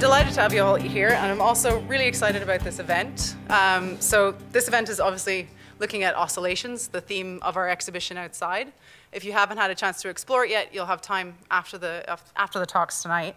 delighted to have you all here, and I'm also really excited about this event. Um, so, this event is obviously looking at oscillations, the theme of our exhibition outside. If you haven't had a chance to explore it yet, you'll have time after the, after the talks tonight.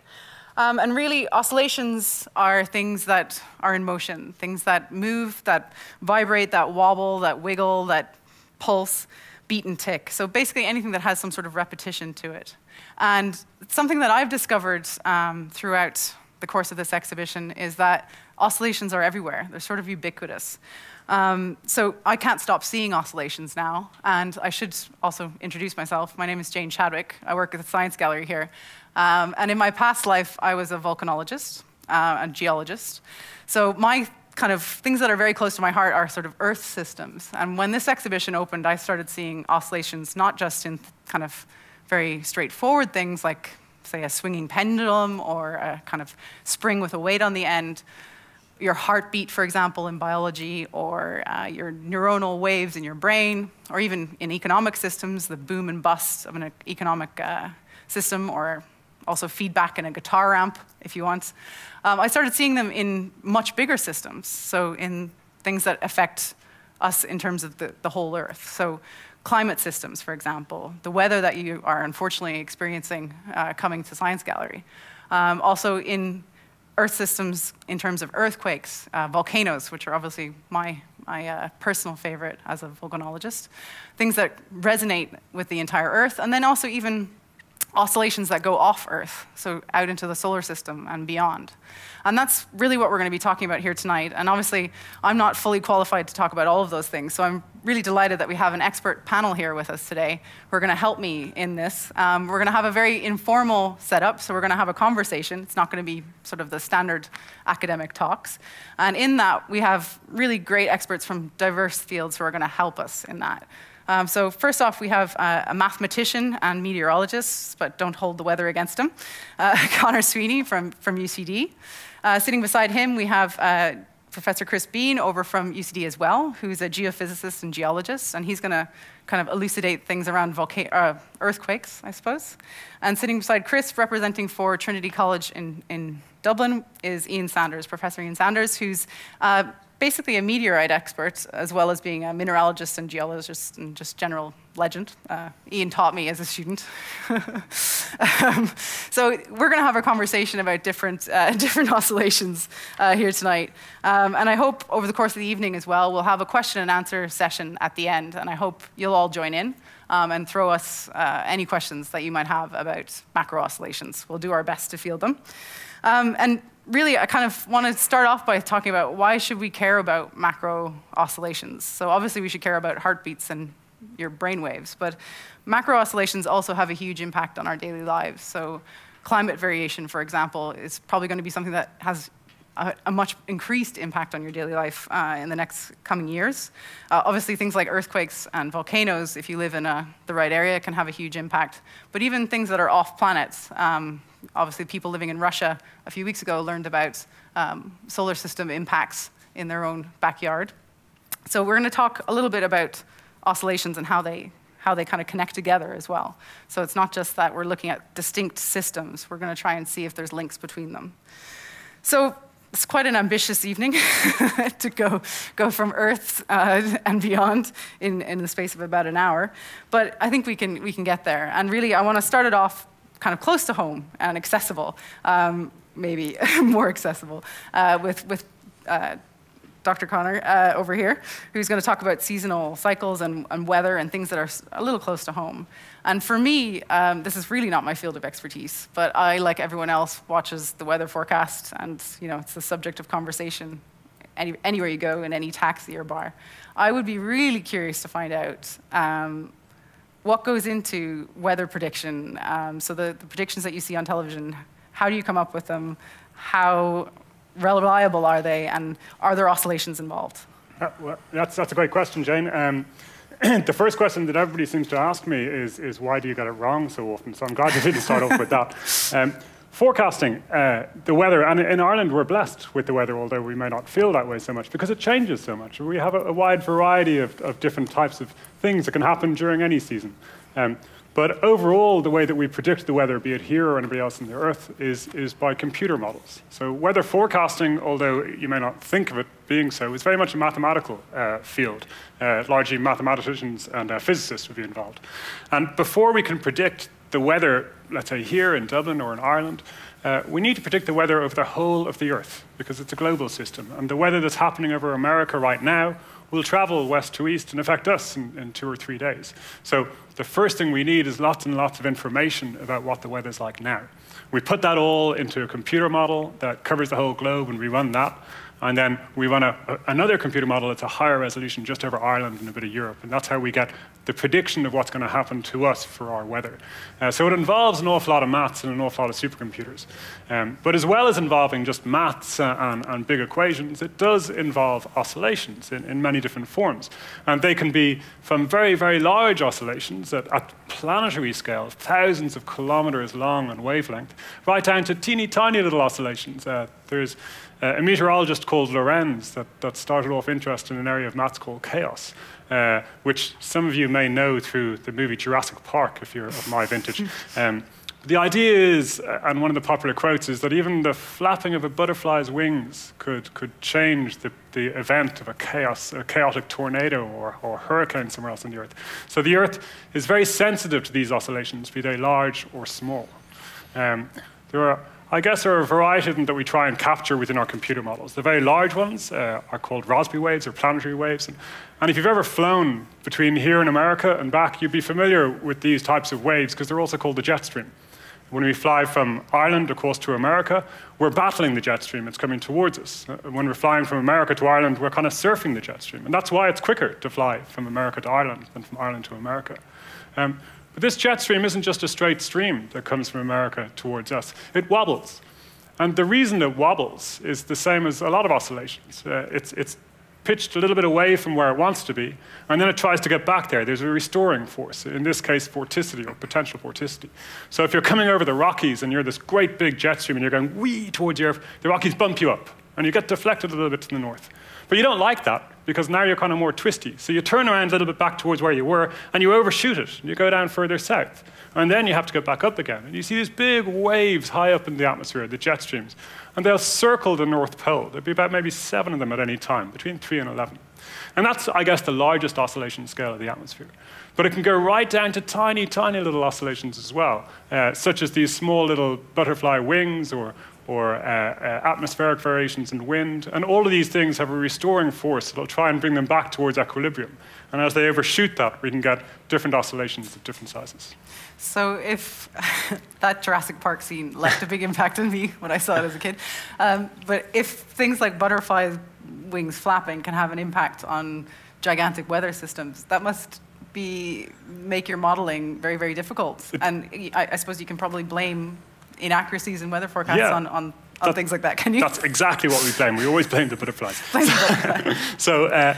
Um, and really, oscillations are things that are in motion, things that move, that vibrate, that wobble, that wiggle, that pulse, beat and tick. So basically anything that has some sort of repetition to it. And something that I've discovered um, throughout the course of this exhibition is that oscillations are everywhere. They're sort of ubiquitous. Um, so I can't stop seeing oscillations now. And I should also introduce myself. My name is Jane Chadwick. I work at the Science Gallery here. Um, and in my past life, I was a volcanologist, uh, a geologist. So my kind of things that are very close to my heart are sort of Earth systems. And when this exhibition opened, I started seeing oscillations not just in kind of very straightforward things like, say, a swinging pendulum or a kind of spring with a weight on the end, your heartbeat, for example, in biology, or uh, your neuronal waves in your brain, or even in economic systems, the boom and bust of an economic uh, system, or also feedback in a guitar amp, if you want. Um, I started seeing them in much bigger systems, so in things that affect us in terms of the, the whole Earth. So climate systems, for example, the weather that you are unfortunately experiencing uh, coming to Science Gallery. Um, also in Earth systems in terms of earthquakes, uh, volcanoes, which are obviously my, my uh, personal favorite as a volcanologist, things that resonate with the entire Earth, and then also even oscillations that go off Earth, so out into the solar system and beyond. And that's really what we're going to be talking about here tonight. And obviously, I'm not fully qualified to talk about all of those things, so I'm really delighted that we have an expert panel here with us today who are going to help me in this. Um, we're going to have a very informal setup, so we're going to have a conversation. It's not going to be sort of the standard academic talks. And in that, we have really great experts from diverse fields who are going to help us in that. Um, so first off, we have uh, a mathematician and meteorologist, but don't hold the weather against him, uh, Conor Sweeney from, from UCD. Uh, sitting beside him, we have uh, Professor Chris Bean over from UCD as well, who's a geophysicist and geologist, and he's going to kind of elucidate things around uh, earthquakes, I suppose. And sitting beside Chris, representing for Trinity College in, in Dublin, is Ian Sanders, Professor Ian Sanders, who's uh, basically a meteorite expert, as well as being a mineralogist and geologist and just general legend. Uh, Ian taught me as a student. um, so we're going to have a conversation about different, uh, different oscillations uh, here tonight. Um, and I hope over the course of the evening as well, we'll have a question and answer session at the end. And I hope you'll all join in um, and throw us uh, any questions that you might have about macro oscillations. We'll do our best to field them. Um, and really, I kind of want to start off by talking about why should we care about macro oscillations. So obviously, we should care about heartbeats and your brain waves, but macro oscillations also have a huge impact on our daily lives. So climate variation, for example, is probably going to be something that has a, a much increased impact on your daily life uh, in the next coming years. Uh, obviously, things like earthquakes and volcanoes, if you live in a, the right area, can have a huge impact. But even things that are off planets, um, obviously, people living in Russia a few weeks ago learned about um, solar system impacts in their own backyard. So we're going to talk a little bit about oscillations and how they how they kind of connect together as well. So it's not just that we're looking at distinct systems. We're going to try and see if there's links between them. So it's quite an ambitious evening to go, go from Earth uh, and beyond in, in the space of about an hour. But I think we can, we can get there. And really, I want to start it off kind of close to home and accessible, um, maybe more accessible, uh, with, with uh, Dr. Conor uh, over here, who's going to talk about seasonal cycles and, and, weather and things that are a little close to home. And for me, um, this is really not my field of expertise, but I, like everyone else, watches the weather forecast, and you know it's the subject of conversation any, anywhere you go in any taxi or bar. I would be really curious to find out um, what goes into weather prediction. Um, so the, the predictions that you see on television, how do you come up with them? How reliable are they, and are there oscillations involved? Uh, well, that's, that's a great question, Jane. Um, the first question that everybody seems to ask me is, is why do you get it wrong so often? So I'm glad you didn't start off with that. Um, forecasting uh, the weather, and in Ireland we're blessed with the weather, although we may not feel that way so much, because it changes so much. We have a, a wide variety of, of, different types of things that can happen during any season. Um, but overall, the way that we predict the weather, be it here or anybody else on the Earth, is, is by computer models. So weather forecasting, although you may not think of it being so, is very much a mathematical uh, field. Uh, largely mathematicians and uh, physicists would be involved. And before we can predict the weather, let's say here in Dublin or in Ireland, uh, we need to predict the weather of the whole of the Earth because it's a global system. And the weather that's happening over America right now will travel west to east and affect us in, in, two or three days. So the first thing we need is lots and lots of information about what the weather's like now. We put that all into a computer model that covers the whole globe, and we run that. And then we run a, a, another computer model that's a higher resolution just over Ireland and a bit of Europe. And that's how we get the prediction of what's going to happen to us for our weather. Uh, so it involves an awful lot of maths and an awful lot of supercomputers. Um, but as well as involving just maths uh, and, and, big equations, it does involve oscillations in, in, many different forms. And they can be from very, very large oscillations at, at planetary scale, thousands of kilometers long in wavelength, right down to teeny tiny little oscillations. Uh, there's uh, a meteorologist called Lorenz that, that started off interest in an area of maths called chaos, uh, which some of you may know through the movie Jurassic Park, if you're of my vintage. Um, the idea is, uh, and one of the popular quotes is that even the flapping of a butterfly's wings could, could change the, the event of a chaos, a chaotic tornado or, or hurricane somewhere else on the Earth. So the Earth is very sensitive to these oscillations, be they large or small. Um, there are I guess there are a variety of them that we try and capture within our computer models. The very large ones uh, are called Rossby waves or planetary waves. And, and, if you've ever flown between here in America and back, you'd be familiar with these types of waves because they're also called the jet stream. When we fly from Ireland across to America, we're battling the jet stream. It's coming towards us. Uh, when we're flying from America to Ireland, we're kind of surfing the jet stream. And that's why it's quicker to fly from America to Ireland than from Ireland to America. Um, but this jet stream isn't just a straight stream that comes from America towards us. It wobbles. And the reason it wobbles is the same as a lot of oscillations. Uh, it's, it's pitched a little bit away from where it wants to be, and then it tries to get back there. There's a restoring force, in this case, vorticity or potential vorticity. So if you're coming over the Rockies and you're this great big jet stream and you're going wee towards the earth, the Rockies bump you up, and you get deflected a little bit to the north. But you don't like that because now you're kind of more twisty. So you turn around a little bit back towards where you were and you overshoot it. You go down further south. And then you have to go back up again. And you see these big waves high up in the atmosphere, the jet streams. And they'll circle the North Pole. There'll be about maybe seven of them at any time, between three and 11. And that's, I guess, the largest oscillation scale of the atmosphere. But it can go right down to tiny, tiny little oscillations as well, uh, such as these small little butterfly wings or, or uh, uh, atmospheric variations in wind. And all of these things have a restoring force that'll try and bring them back towards equilibrium. And as they overshoot that, we can get different oscillations of different sizes. So if that Jurassic Park scene left a big impact on me when I saw it as a kid, um, but if things like butterfly wings flapping can have an impact on gigantic weather systems, that must be make your modeling very, very difficult. and I, I suppose you can probably blame inaccuracies in weather forecasts yeah. on, on, on that, things like that, can you? That's exactly what we blame. We always blame the butterflies. so uh,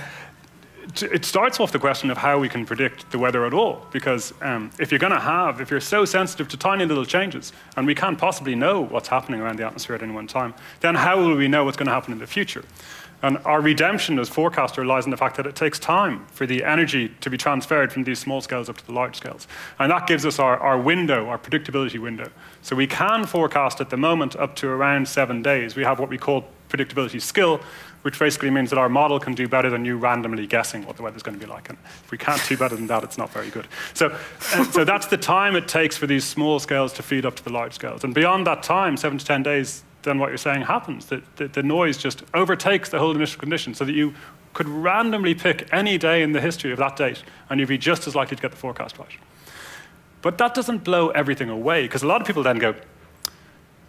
it starts off the question of how we can predict the weather at all. Because um, if you're going to have, if you're so sensitive to tiny little changes, and we can't possibly know what's happening around the atmosphere at any one time, then how will we know what's going to happen in the future? And our redemption as forecaster lies in the fact that it takes time for the energy to be transferred from these small scales up to the large scales. And that gives us our, our window, our predictability window. So we can forecast at the moment up to around seven days. We have what we call predictability skill, which basically means that our model can do better than you randomly guessing what the weather's going to be like. And if we can't do better than that, it's not very good. So, so that's the time it takes for these small scales to feed up to the large scales. And beyond that time, seven to 10 days, then what you're saying happens, that the, the noise just overtakes the whole initial condition so that you could randomly pick any day in the history of that date and you'd be just as likely to get the forecast right. But that doesn't blow everything away because a lot of people then go,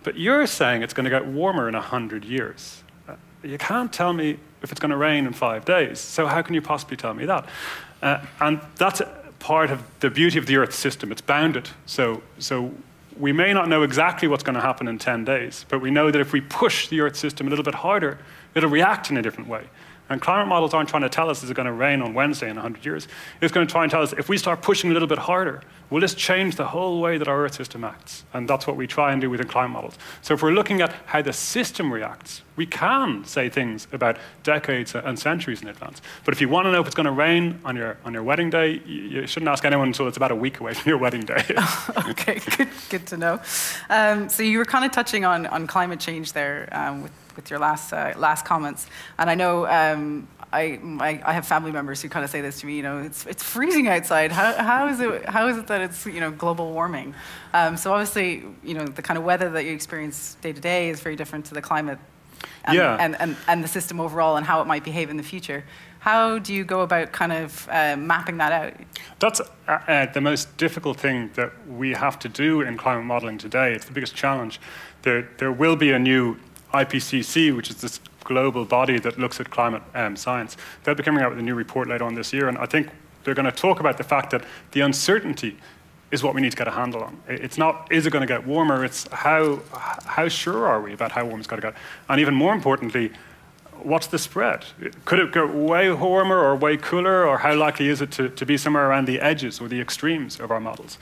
but you're saying it's going to get warmer in 100 years. Uh, you can't tell me if it's going to rain in five days, so how can you possibly tell me that? Uh, and that's part of the beauty of the Earth system. It's bounded. So, so we may not know exactly what's going to happen in 10 days, but we know that if we push the Earth system a little bit harder, it'll react in a different way. And climate models aren't trying to tell us is it going to rain on Wednesday in 100 years. It's going to try and tell us if we start pushing a little bit harder, will this change the whole way that our Earth system acts? And that's what we try and do within climate models. So if we're looking at how the system reacts, we can say things about decades and centuries in advance. But if you want to know if it's going to rain on your, on your wedding day, you shouldn't ask anyone until it's about a week away from your wedding day. okay, good, good to know. Um, so you were kind of touching on, on climate change there um, with, with your last, uh, last comments. And I know um, I, I, I, have family members who kind of say this to me, you know, it's, it's freezing outside. How, how, is it, how is it that it's, you know, global warming? Um, so obviously, you know, the kind of weather that you experience day to day is very different to the climate and, yeah. and, and, and the system overall and how it might behave in the future. How do you go about kind of uh, mapping that out? That's uh, uh, the most difficult thing that we have to do in climate modeling today. It's the biggest challenge. There, there will be a new IPCC, which is this global body that looks at climate um, science. They'll be coming out with a new report later on this year, and I think they're going to talk about the fact that the uncertainty is what we need to get a handle on. It's not, is it going to get warmer? It's how, how sure are we about how warm it's going to get? And even more importantly, what's the spread? Could it go way warmer or way cooler, or how likely is it to, to be somewhere around the edges or the extremes of our models?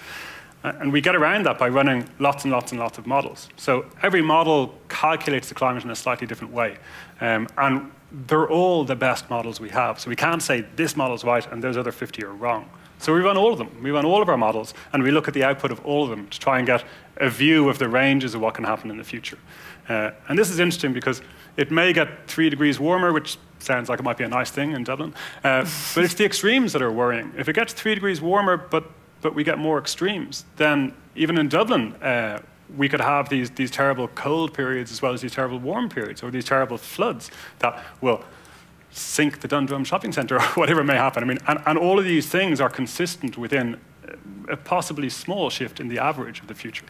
And we get around that by running lots and lots and lots of models. So every model calculates the climate in a slightly different way. Um, and they're all the best models we have. So we can't say this model's right and those other 50 are wrong. So we run all of them. We run all of our models, and we look at the output of all of them to try and get a view of the ranges of what can happen in the future. Uh, and this is interesting because it may get three degrees warmer, which sounds like it might be a nice thing in Dublin, uh, but it's the extremes that are worrying. If it gets three degrees warmer, but but we get more extremes, then even in Dublin, uh, we could have these, these terrible cold periods as well as these terrible warm periods or these terrible floods that will sink the Dundrum shopping centre or whatever may happen. I mean, and, and all of these things are consistent within a possibly small shift in the average of the future.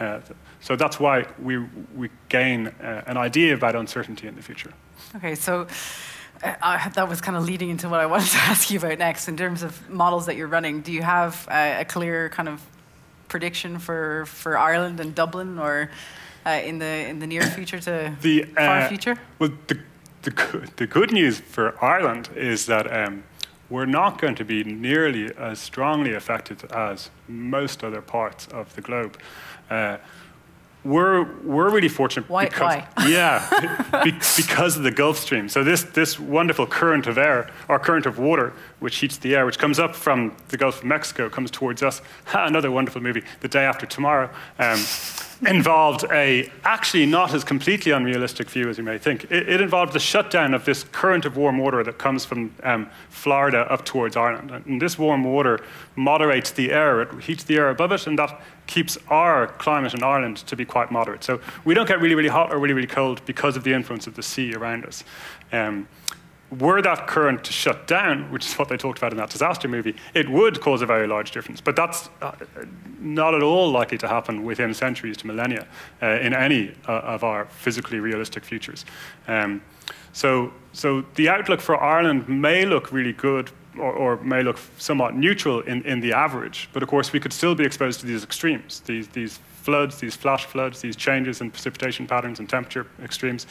Uh, so that's why we, we gain uh, an idea about uncertainty in the future. Okay, so uh, that was kind of leading into what I wanted to ask you about next in terms of models that you're running. Do you have uh, a clear kind of prediction for, for Ireland and Dublin or uh, in, the, in the near future to the, far uh, future? Well, the, the, the good news for Ireland is that um, we're not going to be nearly as strongly affected as most other parts of the globe. We're, we're really fortunate why, because, why? yeah, be, because of the Gulf Stream. So this, this wonderful current of air, or current of water, which heats the air, which comes up from the Gulf of Mexico, comes towards us. Ha, another wonderful movie, The Day After Tomorrow. Um, involved a actually not as completely unrealistic view as you may think. It, it, involved the shutdown of this current of warm water that comes from um, Florida up towards Ireland. And this warm water moderates the air, it heats the air above it, and that keeps our climate in Ireland to be quite moderate. So we don't get really, really hot or really, really cold because of the influence of the sea around us. Um, were that current to shut down, which is what they talked about in that disaster movie, it would cause a very large difference. But that's uh, not at all likely to happen within centuries to millennia uh, in any uh, of our physically realistic futures. Um, so, so the outlook for Ireland may look really good or, or, may look somewhat neutral in, in the average, but of course we could still be exposed to these extremes, these, these floods, these flash floods, these changes in precipitation patterns and temperature extremes.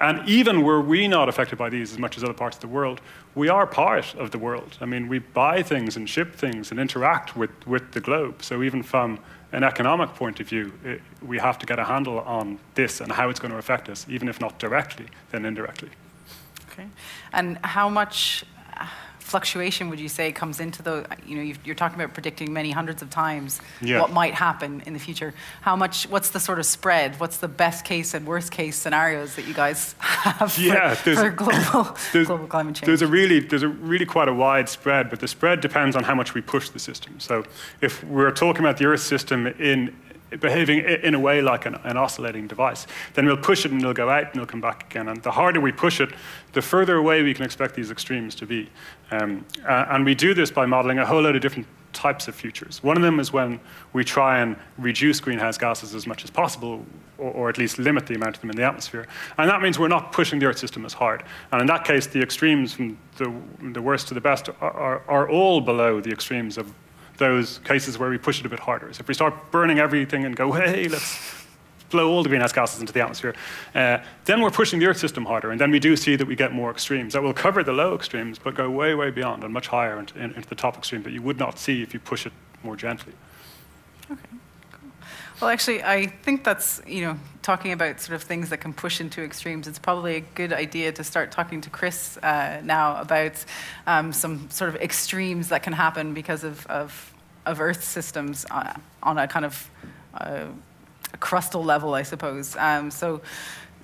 And even were we not affected by these as much as other parts of the world, we are part of the world. I mean, we buy things and ship things and interact with, with the globe. So even from an economic point of view, it, we have to get a handle on this and how it's going to affect us, even if not directly, then indirectly. Okay. And how much fluctuation would you say comes into the, you know, you're talking about predicting many hundreds of times yeah. what might happen in the future. How much, what's the sort of spread? What's the best case and worst case scenarios that you guys have yeah, for, for global, global climate change? There's a really, there's a really quite a wide spread, but the spread depends on how much we push the system. So if we're talking about the Earth system in behaving in a way like an, an, oscillating device. Then we'll push it and it'll go out and it'll come back again. And the harder we push it, the further away we can expect these extremes to be. Um, and we do this by modeling a whole load of different types of futures. One of them is when we try and reduce greenhouse gases as much as possible, or, or, at least limit the amount of them in the atmosphere. And that means we're not pushing the Earth system as hard. And in that case, the extremes from the, the worst to the best are, are, are all below the extremes of those cases where we push it a bit harder. So if we start burning everything and go, hey, let's blow all the greenhouse gases into the atmosphere. Uh, then we're pushing the Earth system harder, and then we do see that we get more extremes that will cover the low extremes, but go way, way beyond and much higher into, into the top extreme that you would not see if you push it more gently. Okay. Well, actually, I think that's, you know, talking about sort of things that can push into extremes, it's probably a good idea to start talking to Chris uh, now about um, some sort of extremes that can happen because of, of, of Earth systems uh, on a kind of uh, a crustal level, I suppose. Um, so,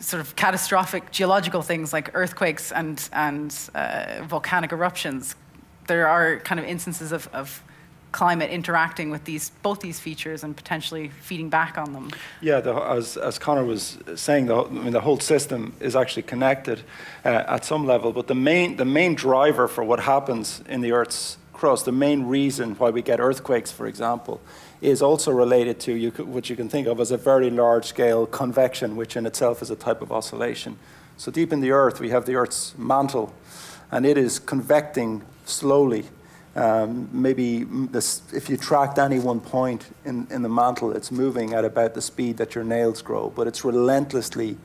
sort of catastrophic geological things like earthquakes and, and uh, volcanic eruptions. There are kind of instances of, of climate interacting with these both these features and potentially feeding back on them. Yeah, the, as, as Conor was saying, the, I mean, the whole system is actually connected uh, at some level. But the main, the main driver for what happens in the Earth's crust, the main reason why we get earthquakes, for example, is also related to you, what you can think of as a very large scale convection, which in itself is a type of oscillation. So deep in the Earth, we have the Earth's mantle, and it is convecting slowly um, maybe this, if you tracked any one point in, in the mantle, it's moving at about the speed that your nails grow, but it's relentlessly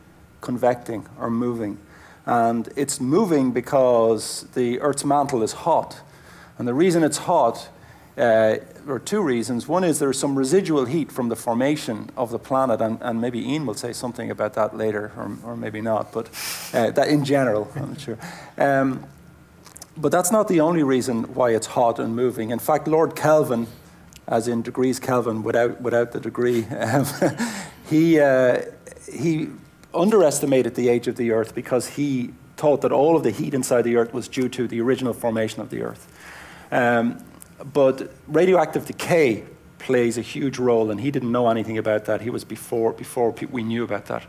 convecting or moving. And it's moving because the Earth's mantle is hot. And the reason it's hot, uh, are two reasons. One is there's some residual heat from the formation of the planet, and, and maybe Ian will say something about that later, or, or maybe not, but uh, that in general, I'm not sure. Um, but that's not the only reason why it's hot and moving. In fact, Lord Kelvin, as in degrees Kelvin without, without the degree, um, he, uh, he underestimated the age of the Earth because he thought that all of the heat inside the Earth was due to the original formation of the Earth. Um, but radioactive decay plays a huge role, and he didn't know anything about that. He was before, before we knew about that.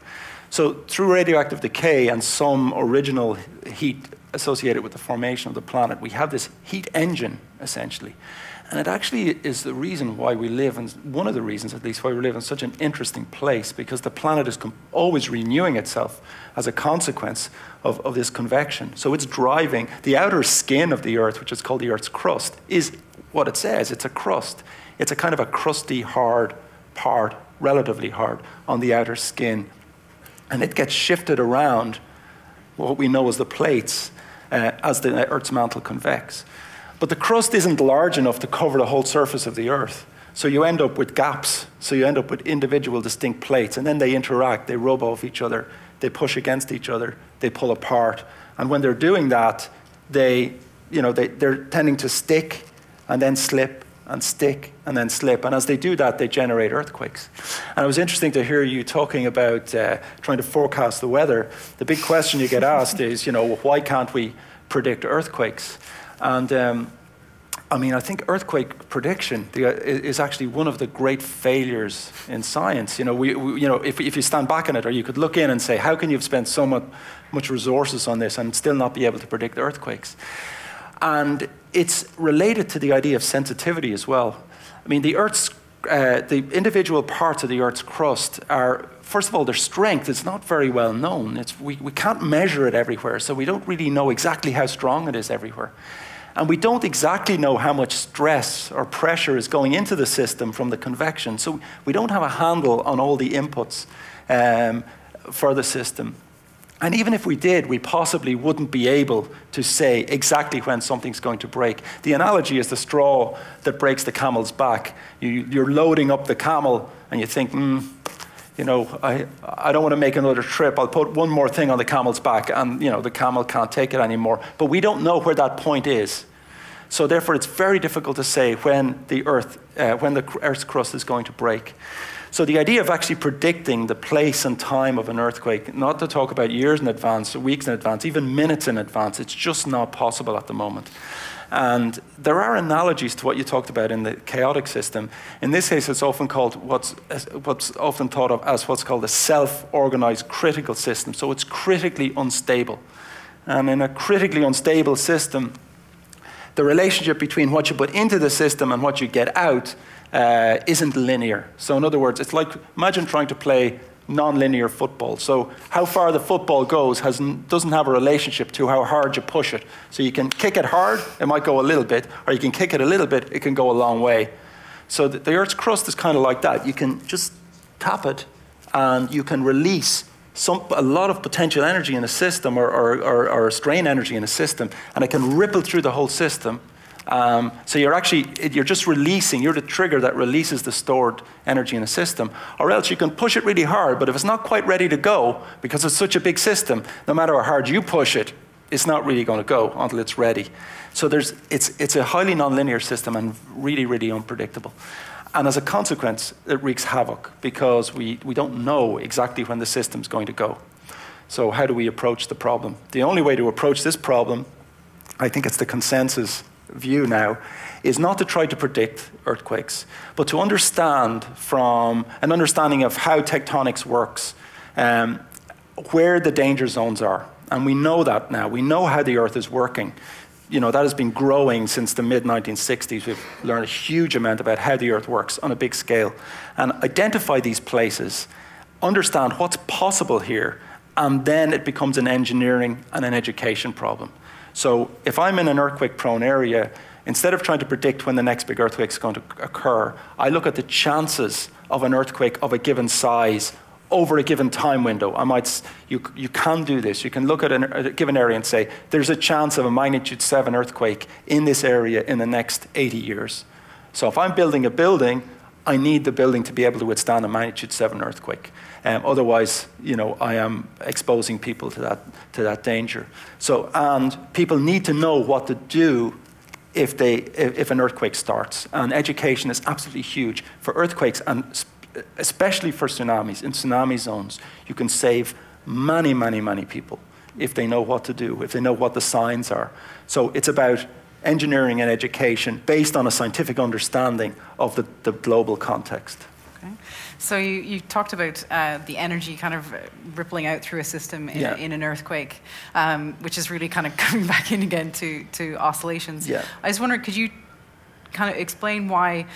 So, through radioactive decay and some original heat associated with the formation of the planet. We have this heat engine, essentially. And it actually is the reason why we live, and one of the reasons at least why we live in such an interesting place, because the planet is always renewing itself as a consequence of, of this convection. So it's driving the outer skin of the Earth, which is called the Earth's crust, is what it says. It's a crust. It's a kind of a crusty, hard part, relatively hard, on the outer skin. And it gets shifted around what we know as the plates uh, as the Earth's mantle convects. But the crust isn't large enough to cover the whole surface of the Earth. So you end up with gaps. So you end up with individual distinct plates. And then they interact, they rub off each other, they push against each other, they pull apart. And when they're doing that, they, you know, they, they're tending to stick and then slip and stick and then slip. And as they do that, they generate earthquakes. And it was interesting to hear you talking about uh, trying to forecast the weather. The big question you get asked is, you know, why can't we predict earthquakes? And um, I mean, I think earthquake prediction is actually one of the great failures in science. You know, we, we, you know if, if you stand back on it, or you could look in and say, how can you have spent so much, much resources on this and still not be able to predict earthquakes? And it's related to the idea of sensitivity as well. I mean, the Earth's, uh, the individual parts of the Earth's crust are, first of all, their strength is not very well known. It's, we, we can't measure it everywhere, so we don't really know exactly how strong it is everywhere. And we don't exactly know how much stress or pressure is going into the system from the convection. So we don't have a handle on all the inputs um, for the system. And even if we did, we possibly wouldn't be able to say exactly when something's going to break. The analogy is the straw that breaks the camel's back. You, are loading up the camel and you think, hmm, you know, I, I don't want to make another trip. I'll put one more thing on the camel's back and, you know, the camel can't take it anymore. But we don't know where that point is. So therefore, it's very difficult to say when the Earth, uh, when the Earth's crust is going to break. So the idea of actually predicting the place and time of an earthquake, not to talk about years in advance, weeks in advance, even minutes in advance, it's just not possible at the moment. And there are analogies to what you talked about in the chaotic system. In this case, it's often called what's, what's often thought of as what's called a self-organized critical system. So it's critically unstable. And in a critically unstable system, the relationship between what you put into the system and what you get out uh, isn't linear. So, in other words, it's like imagine trying to play non-linear football. So, how far the football goes has, doesn't have a relationship to how hard you push it. So, you can kick it hard, it might go a little bit, or you can kick it a little bit, it can go a long way. So, the, the Earth's crust is kind of like that. You can just tap it, and you can release some, a lot of potential energy in a system or, or, or, or strain energy in a system, and it can ripple through the whole system. Um, so you're actually, you're just releasing, you're the trigger that releases the stored energy in a system. Or else you can push it really hard, but if it's not quite ready to go, because it's such a big system, no matter how hard you push it, it's not really going to go until it's ready. So there's, it's, it's a highly nonlinear system and really, really unpredictable. And as a consequence, it wreaks havoc because we, we don't know exactly when the system's going to go. So how do we approach the problem? The only way to approach this problem, I think it's the consensus view now, is not to try to predict earthquakes, but to understand from an understanding of how tectonics works, um, where the danger zones are. And we know that now. We know how the Earth is working you know, that has been growing since the mid 1960s. We've learned a huge amount about how the Earth works on a big scale and identify these places, understand what's possible here, and then it becomes an engineering and an education problem. So if I'm in an earthquake prone area, instead of trying to predict when the next big earthquake is going to occur, I look at the chances of an earthquake of a given size over a given time window. I might, you, you can do this. You can look at an, a given area and say, there's a chance of a magnitude 7 earthquake in this area in the next 80 years. So if I'm building a building, I need the building to be able to withstand a magnitude 7 earthquake. Um, otherwise, you know, I am exposing people to that, to that danger. So, and people need to know what to do if, they, if, if an earthquake starts. And education is absolutely huge for earthquakes and especially for tsunamis, in tsunami zones, you can save many, many, many people if they know what to do, if they know what the signs are. So it's about engineering and education based on a scientific understanding of the, the global context. Okay. So you, you talked about uh, the energy kind of rippling out through a system in, yeah. in an earthquake, um, which is really kind of coming back in again to, to oscillations. Yeah. I was wondering, could you kind of explain why,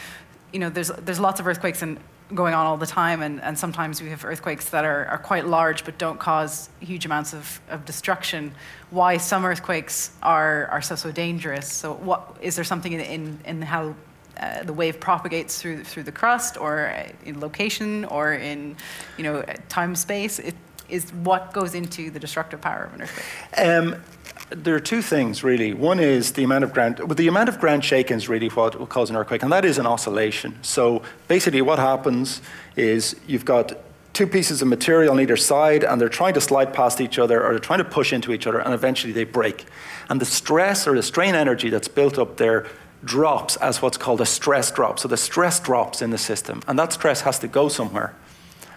you know, there's, there's lots of earthquakes and going on all the time, and, and sometimes we have earthquakes that are, are quite large but don't cause huge amounts of, of destruction. Why some earthquakes are, are so, so dangerous? So, what, is there something in, in, in how uh, the wave propagates through, through the crust, or in location, or in you know, time space? It, is what goes into the destructive power of an earthquake? Um, there are two things really. One is the amount of ground, well, the amount of ground shaking is really what will cause an earthquake, and that is an oscillation. So basically, what happens is you've got two pieces of material on either side, and they're trying to slide past each other, or they're trying to push into each other, and eventually they break. And the stress or the strain energy that's built up there drops as what's called a stress drop. So the stress drops in the system, and that stress has to go somewhere.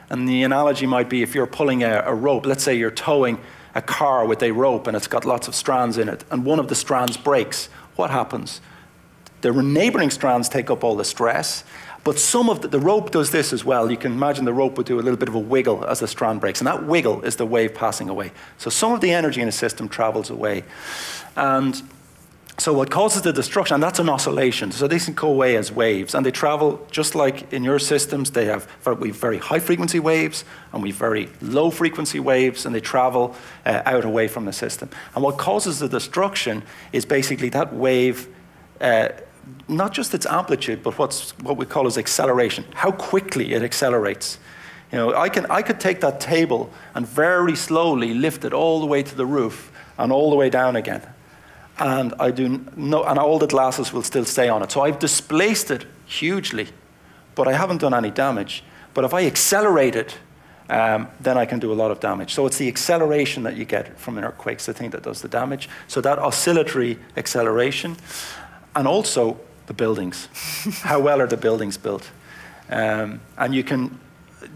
And the analogy might be if you're pulling a, a rope, let's say you're towing a car with a rope and it's got lots of strands in it, and one of the strands breaks, what happens? The neighboring strands take up all the stress, but some of the, the, rope does this as well. You can imagine the rope would do a little bit of a wiggle as the strand breaks, and that wiggle is the wave passing away. So some of the energy in a system travels away. And so what causes the destruction, and that's an oscillation. So these can go away as waves, and they travel just like in your systems. They have we have very high frequency waves, and we have very low frequency waves, and they travel uh, out away from the system. And what causes the destruction is basically that wave, uh, not just its amplitude, but what's what we call as acceleration, how quickly it accelerates. You know, I can I could take that table and very slowly lift it all the way to the roof and all the way down again and I do no, and all the glasses will still stay on it. So I've displaced it hugely, but I haven't done any damage. But if I accelerate it, um, then I can do a lot of damage. So it's the acceleration that you get from an earthquake, the thing that does the damage. So that oscillatory acceleration, and also the buildings. How well are the buildings built? Um, and you can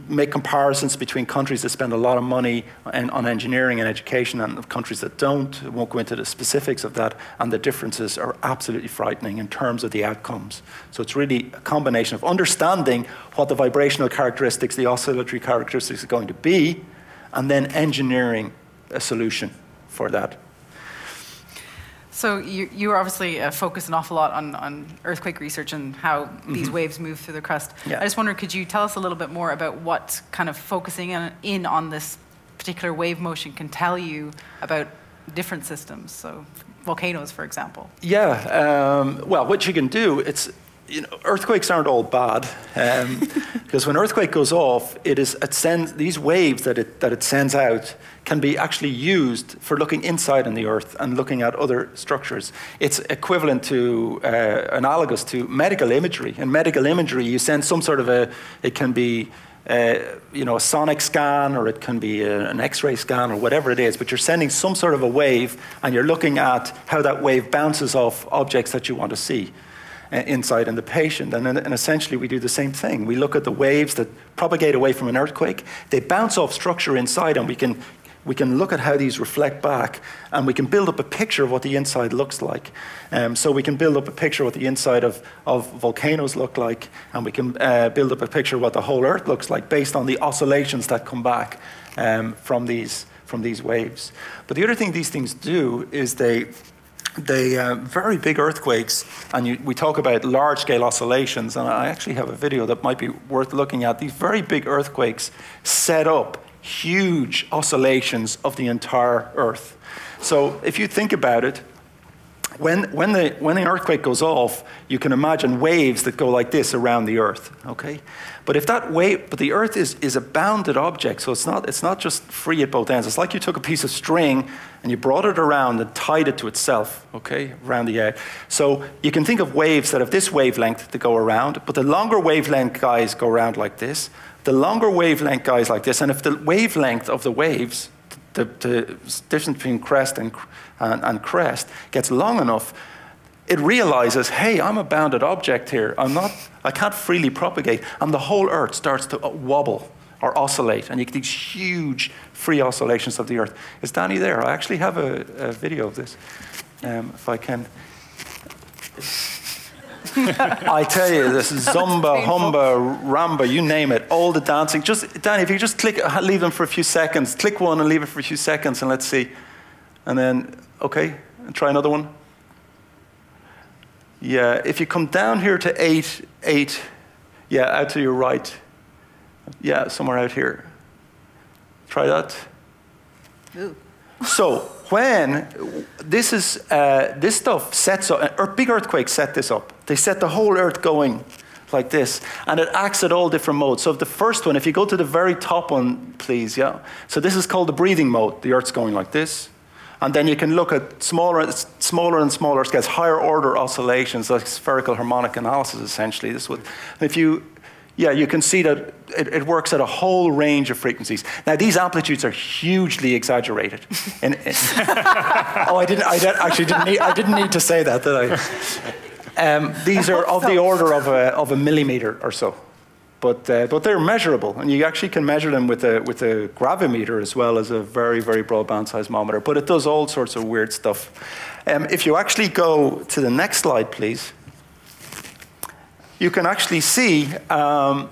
make comparisons between countries that spend a lot of money on engineering and education and countries that don't. I won't go into the specifics of that, and the differences are absolutely frightening in terms of the outcomes. So it's really a combination of understanding what the vibrational characteristics, the oscillatory characteristics are going to be, and then engineering a solution for that. So you, you obviously uh, focused an awful lot on, on earthquake research and how mm-hmm. these waves move through the crust. Yeah. I just wonder, could you tell us a little bit more about what kind of focusing in, in on this particular wave motion can tell you about different systems? So volcanoes, for example. Yeah. Um, well, what you can do, it's you know, earthquakes aren't all bad um, because when earthquake goes off, it is it sends these waves that it that it sends out can be actually used for looking inside in the earth and looking at other structures. It's equivalent to uh, analogous to medical imagery. In medical imagery, you send some sort of a it can be uh, you know, a sonic scan or it can be a, an X-ray scan or whatever it is, but you're sending some sort of a wave and you're looking at how that wave bounces off objects that you want to see inside in the patient. And, and essentially, we do the same thing. We look at the waves that propagate away from an earthquake. They bounce off structure inside, and we can we can look at how these reflect back and we can build up a picture of what the inside looks like. Um, so we can build up a picture of what the inside of, of volcanoes look like, and we can uh, build up a picture of what the whole Earth looks like based on the oscillations that come back um, from, these, from these waves. But the other thing these things do is they, they uh, very big earthquakes, and you, we talk about large scale oscillations, and I actually have a video that might be worth looking at. These very big earthquakes set up huge oscillations of the entire Earth. So if you think about it, when, when, the, when earthquake goes off, you can imagine waves that go like this around the Earth, okay? But if that wave, but the Earth is, is a bounded object, so it's not, it's not just free at both ends. It's like you took a piece of string and you brought it around and tied it to itself, okay, around the edge. So you can think of waves that have this wavelength to go around, but the longer wavelength guys go around like this, the longer wavelength guys like this, and if the wavelength of the waves, the, the difference between crest and, and, and crest, gets long enough, it realizes, hey, I'm a bounded object here. I'm not, I can't freely propagate. And the whole Earth starts to wobble or oscillate. And you get these huge free oscillations of the Earth. Is Danny there? I actually have a, a video of this, um, if I can. I tell you, this is Zumba, Humba, Ramba, you name it, all the dancing. Just, Danny, if you just click, leave them for a few seconds, click one and leave it for a few seconds, and let's see. And then, okay, and try another one. Yeah, if you come down here to eight, eight, yeah, out to your right. Yeah, somewhere out here. Try that. Ooh. So when this is uh, this stuff sets up, or big earthquakes set this up. They set the whole Earth going like this, and it acts at all different modes. So the first one, if you go to the very top one, please, yeah. So this is called the breathing mode. The Earth's going like this. And then you can look at smaller, smaller and smaller scales, higher order oscillations, like spherical harmonic analysis, essentially. This would, if you yeah, you can see that it, it, works at a whole range of frequencies. Now, these amplitudes are hugely exaggerated. in, in oh, I didn't. I actually didn't. Need, I didn't need to say that, did I? Um, these are of the order of a, of a millimeter or so, but uh, but they're measurable, and you actually can measure them with a with a gravimeter as well as a very very broadband seismometer. But it does all sorts of weird stuff. Um, if you actually go to the next slide, please you can actually see um,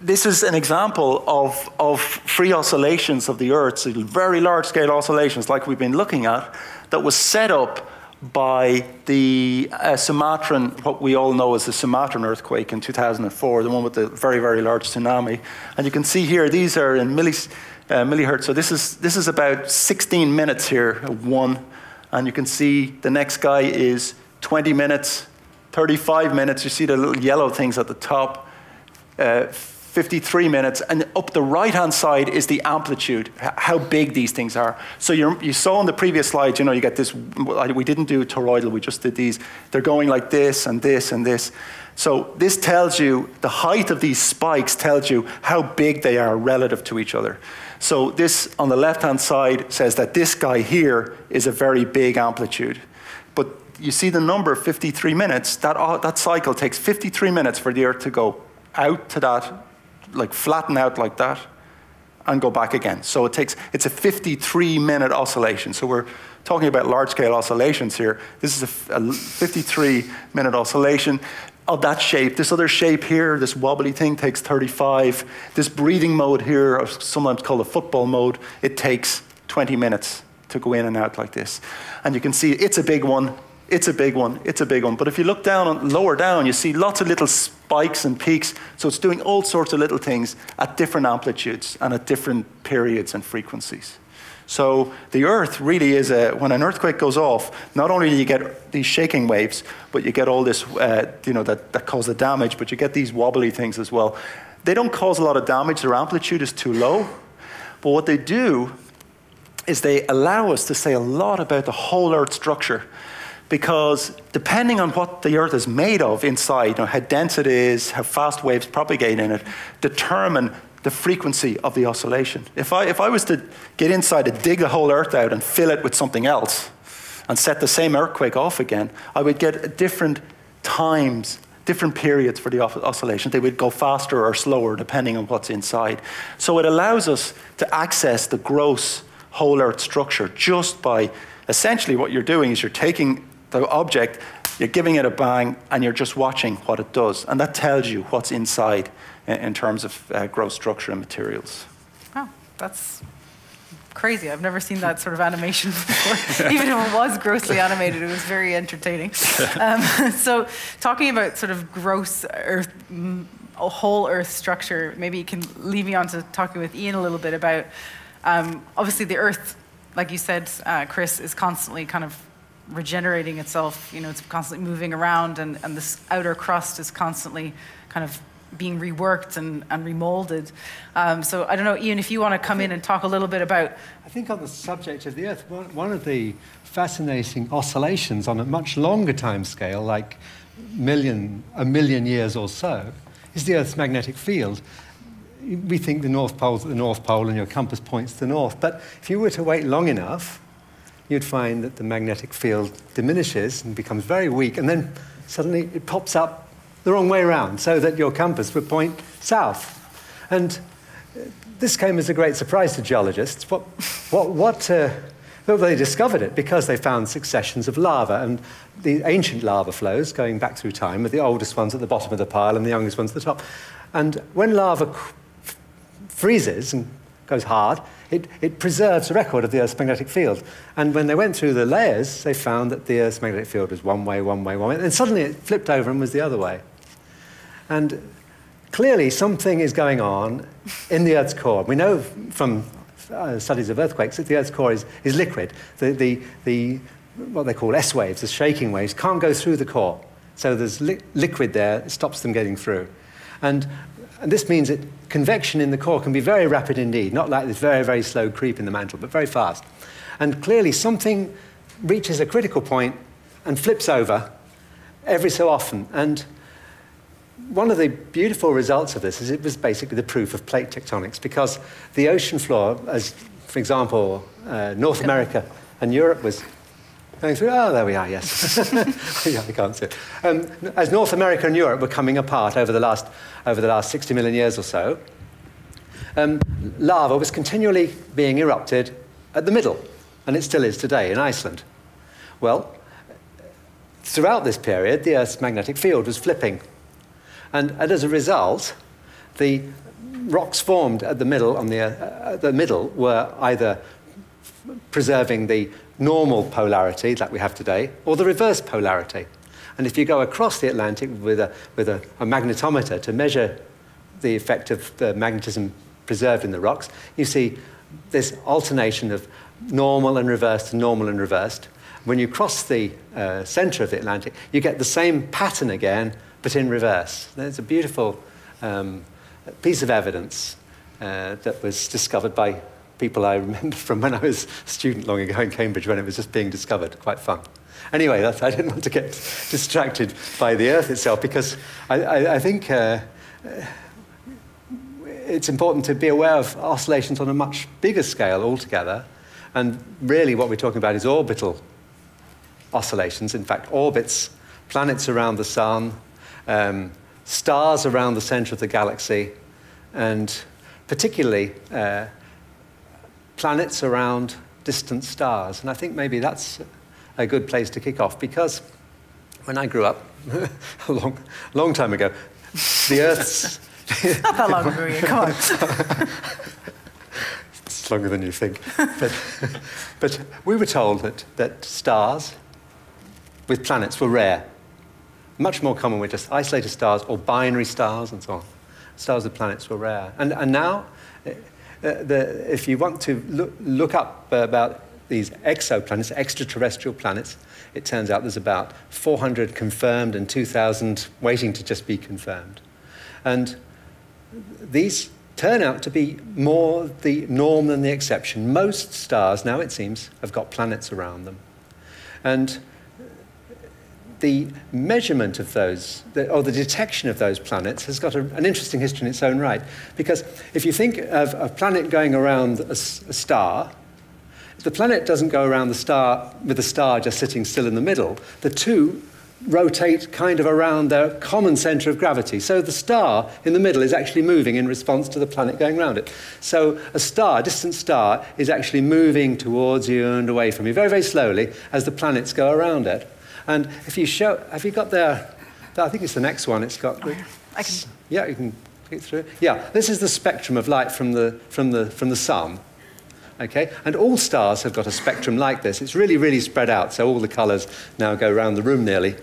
this is an example of, of free oscillations of the Earth, so very large scale oscillations like we've been looking at, that was set up by the uh, Sumatran, what we all know as the Sumatran earthquake in 2004, the one with the very, very large tsunami. And you can see here, these are in millis, uh, millihertz. So this is, this is about 16 minutes here, one. And you can see the next guy is 20 minutes, 35 minutes, you see the little yellow things at the top. Uh, 53 minutes, and up the right hand side is the amplitude, how big these things are. So you saw on the previous slide, you know, you get this, we didn't do toroidal, we just did these. They're going like this and this and this. So this tells you, the height of these spikes tells you how big they are relative to each other. So this on the left hand side says that this guy here is a very big amplitude But you see the number 53 minutes, that, uh, that cycle takes 53 minutes for the Earth to go out to that, like flatten out like that, and go back again. So it takes, it's a 53 minute oscillation. So we're talking about large scale oscillations here. This is a, a 53 minute oscillation of that shape. This other shape here, this wobbly thing, takes 35. This breathing mode here, sometimes called a football mode, it takes 20 minutes to go in and out like this. And you can see it's a big one. It's a big one. It's a big one. But if you look down, lower down, you see lots of little spikes and peaks. So it's doing all sorts of little things at different amplitudes and at different periods and frequencies. So the Earth really is a, when an earthquake goes off, not only do you get these shaking waves, but you get all this, uh, you know, that, that cause the damage, but you get these wobbly things as well. They don't cause a lot of damage, their amplitude is too low. But what they do is they allow us to say a lot about the whole Earth structure because depending on what the Earth is made of inside, you know, how dense it is, how fast waves propagate in it, determine the frequency of the oscillation. If I, if I was to get inside and dig the whole Earth out and fill it with something else and set the same earthquake off again, I would get different times, different periods for the oscillation. They would go faster or slower depending on what's inside. So it allows us to access the gross whole Earth structure just by essentially what you're doing is you're taking the object, you're giving it a bang, and you're just watching what it does. And that tells you what's inside in terms of uh, gross structure and materials. Wow, that's crazy. I've never seen that sort of animation before. Even if it was grossly animated, it was very entertaining. Um, so, talking about sort of gross Earth, a whole Earth structure, maybe you can lead me on to talking with Ian a little bit about. Um, obviously, the Earth, like you said, uh, Chris, is constantly kind of regenerating itself. You know, it's constantly moving around, and, and this outer crust is constantly kind of being reworked and, and remolded. Um, so I don't know, Ian, if you want to come in and talk a little bit about. I think on the subject of the Earth, one, one of the fascinating oscillations on a much longer time scale, like million, a million years or so, is the Earth's magnetic field. We think the North Pole's at the North Pole and your compass points to the North, but if you were to wait long enough, you'd find that the magnetic field diminishes and becomes very weak, and then suddenly it pops up the wrong way around, so that your compass would point south. And this came as a great surprise to geologists. What, what, what, uh, well, they discovered it because they found successions of lava, and the ancient lava flows going back through time are the oldest ones at the bottom of the pile and the youngest ones at the top. And when lava freezes and goes hard, it, it preserves a record of the Earth's magnetic field. And when they went through the layers, they found that the Earth's magnetic field was one way, one way, one way. And suddenly it flipped over and was the other way. And clearly something is going on in the Earth's core. We know from uh, studies of earthquakes that the Earth's core is, is liquid. The, the, the, what they call S waves, the shaking waves, can't go through the core. So there's li liquid there, it stops them getting through. And, and this means that convection in the core can be very rapid indeed, not like this very, very slow creep in the mantle, but very fast. And clearly something reaches a critical point and flips over every so often. And one of the beautiful results of this is it was basically the proof of plate tectonics because the ocean floor, as for example, uh, North America and Europe was Oh, there we are, yes. yeah, I can't see it. Um, as North America and Europe were coming apart over the last, over the last 60 million years or so, um, lava was continually being erupted at the middle, and it still is today in Iceland. Well, throughout this period, the Earth's magnetic field was flipping. And, and as a result, the rocks formed at the middle, on the, uh, the middle were either preserving the normal polarity that we have today or the reverse polarity. And if you go across the Atlantic with a, with a, a magnetometer to measure the effect of the magnetism preserved in the rocks, you see this alternation of normal and reversed normal and reversed. When you cross the uh, center of the Atlantic, you get the same pattern again, but in reverse. There's a beautiful um, piece of evidence uh, that was discovered by people I remember from when I was a student long ago in Cambridge when it was just being discovered. Quite fun. Anyway, I didn't want to get distracted by the Earth itself because I, I, I think uh, it's important to be aware of oscillations on a much bigger scale altogether. And really, what we're talking about is orbital oscillations. In fact, orbits, planets around the sun, um, stars around the center of the galaxy, and particularly uh, planets around distant stars. And I think maybe that's a good place to kick off because when I grew up, a long, long time ago, the Earth's. Not that long ago, come on. it's longer than you think. But, but we were told that, that stars with planets were rare. Much more common were just isolated stars or binary stars and so on. Stars with planets were rare. And, and now Uh, the, if you want to look, look up about these exoplanets, extraterrestrial planets, it turns out there's about 400 confirmed and 2,000 waiting to just be confirmed. And these turn out to be more the norm than the exception. Most stars, now it seems, have got planets around them. And the measurement of those, the, or the detection of those planets, has got a, an interesting history in its own right. Because if you think of a planet going around a, a star, the planet doesn't go around the star with the star just sitting still in the middle. The two rotate kind of around their common center of gravity. So the star in the middle is actually moving in response to the planet going around it. So a star, a distant star, is actually moving towards you and away from you very, very slowly as the planets go around it. And if you show, have you got there? I think it's the next one. It's got. The, I can. Yeah, you can click through. Yeah, this is the spectrum of light from the from the from the sun. Okay, and all stars have got a spectrum like this. It's really, really spread out, so all the colours now go around the room nearly.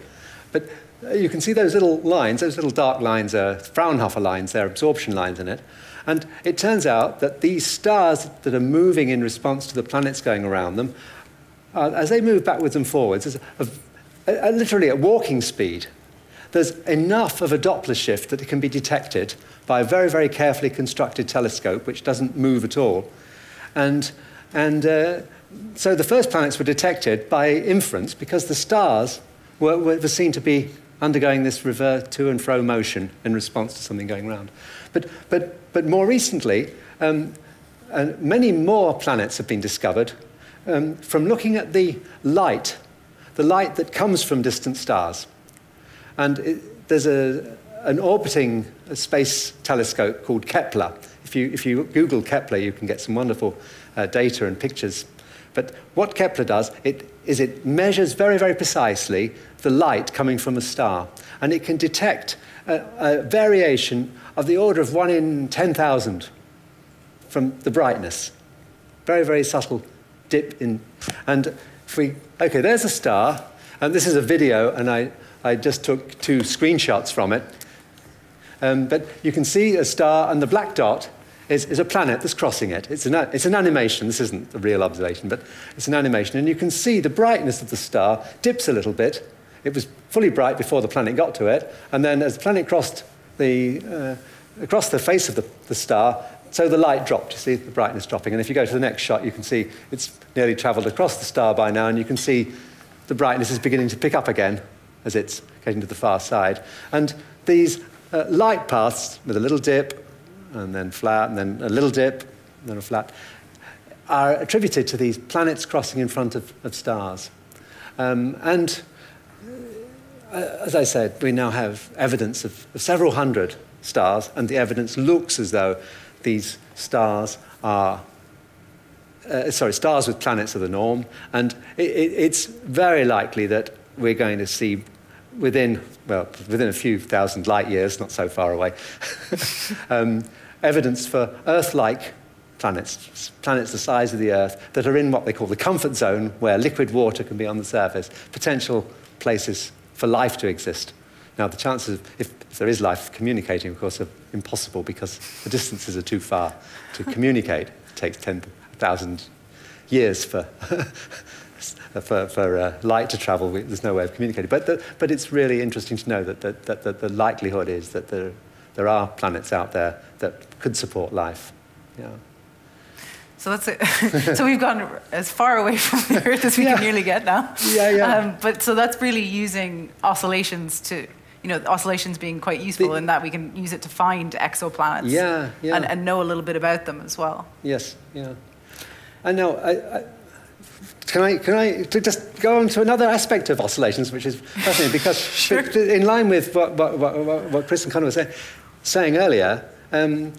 But uh, you can see those little lines, those little dark lines are Fraunhofer lines, they're absorption lines in it. And it turns out that these stars that are moving in response to the planets going around them, uh, as they move backwards and forwards, there's a, literally at walking speed, there's enough of a Doppler shift that it can be detected by a very, very carefully constructed telescope, which doesn't move at all. And, and uh, so the first planets were detected by inference because the stars were, were seen to be undergoing this revert to and fro motion in response to something going around. But, but, but more recently, um, uh, many more planets have been discovered um, from looking at the light, the light that comes from distant stars. And it, there's a, an orbiting space telescope called Kepler. If you, if you Google Kepler, you can get some wonderful uh, data and pictures. But what Kepler does it, is it measures very, very precisely the light coming from a star. And it can detect a, a variation of the order of 1 in 10,000 from the brightness. Very, very subtle dip in. And if we, okay, there's a star. And this is a video, and I, I just took two screenshots from it. Um, but you can see a star, and the black dot is, is a planet that's crossing it. It's an, it's an animation. This isn't a real observation, but it's an animation. And you can see the brightness of the star dips a little bit. It was fully bright before the planet got to it. And then as the planet crossed the, uh, across the face of the, the star, so the light dropped, you see the brightness dropping. And if you go to the next shot, you can see it's nearly traveled across the star by now, and you can see the brightness is beginning to pick up again as it's getting to the far side. And these uh, light paths with a little dip, and then flat, and then a little dip, and then a flat, are attributed to these planets crossing in front of, of stars. Um, and uh, as I said, we now have evidence of, of several hundred stars, and the evidence looks as though these stars are uh, sorry, stars with planets are the norm, and it, it, it's very likely that we're going to see within, well, within a few thousand light years, not so far away, um, evidence for Earth-like planets, planets the size of the Earth, that are in what they call the comfort zone, where liquid water can be on the surface, potential places for life to exist. Now, the chances, of, if, if there is life communicating, of course, are impossible because the distances are too far to communicate. It takes 10,000 years for, for, for uh, light to travel. There's no way of communicating. But, the, but it's really interesting to know that, that, that, that the likelihood is that there, there are planets out there that could support life. Yeah. So that's it. so we've gone as far away from the Earth as we yeah. can nearly get now. Yeah, yeah. Um, but so that's really using oscillations to, you know, oscillations being quite useful the, in that we can use it to find exoplanets. Yeah, yeah. And, and know a little bit about them as well. Yes, yeah. I know. I, I, can I, can I just go on to another aspect of oscillations, which is fascinating, because sure. in line with what, what, what, what Chris and Conor were saying, saying earlier, um,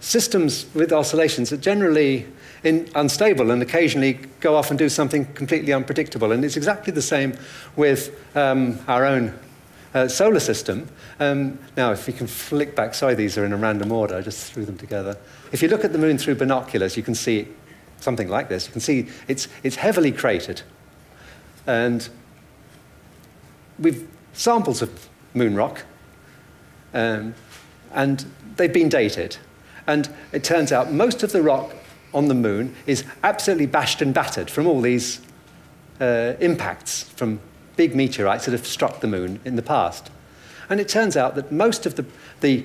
systems with oscillations are generally in, unstable and occasionally go off and do something completely unpredictable. And it's exactly the same with um, our own uh, solar system. Um, now, if you can flick back, sorry, these are in a random order, I just threw them together. If you look at the moon through binoculars, you can see something like this. You can see it's, it's heavily cratered. And we've samples of moon rock, um, and they've been dated. And it turns out most of the rock on the moon is absolutely bashed and battered from all these uh, impacts from big meteorites that have struck the moon in the past. And it turns out that most of the, the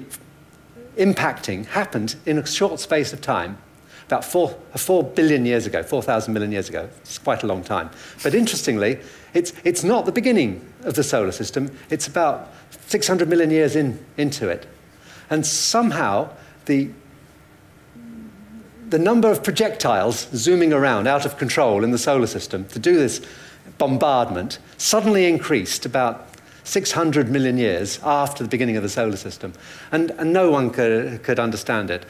impacting happened in a short space of time, about four, four billion years ago, 4,000 million years ago. It's quite a long time. But interestingly, it's, it's not the beginning of the solar system, it's about 600 million years in, into it. And somehow, the, the number of projectiles zooming around out of control in the solar system to do this bombardment suddenly increased about 600 million years after the beginning of the solar system. And, and no one could, could understand it.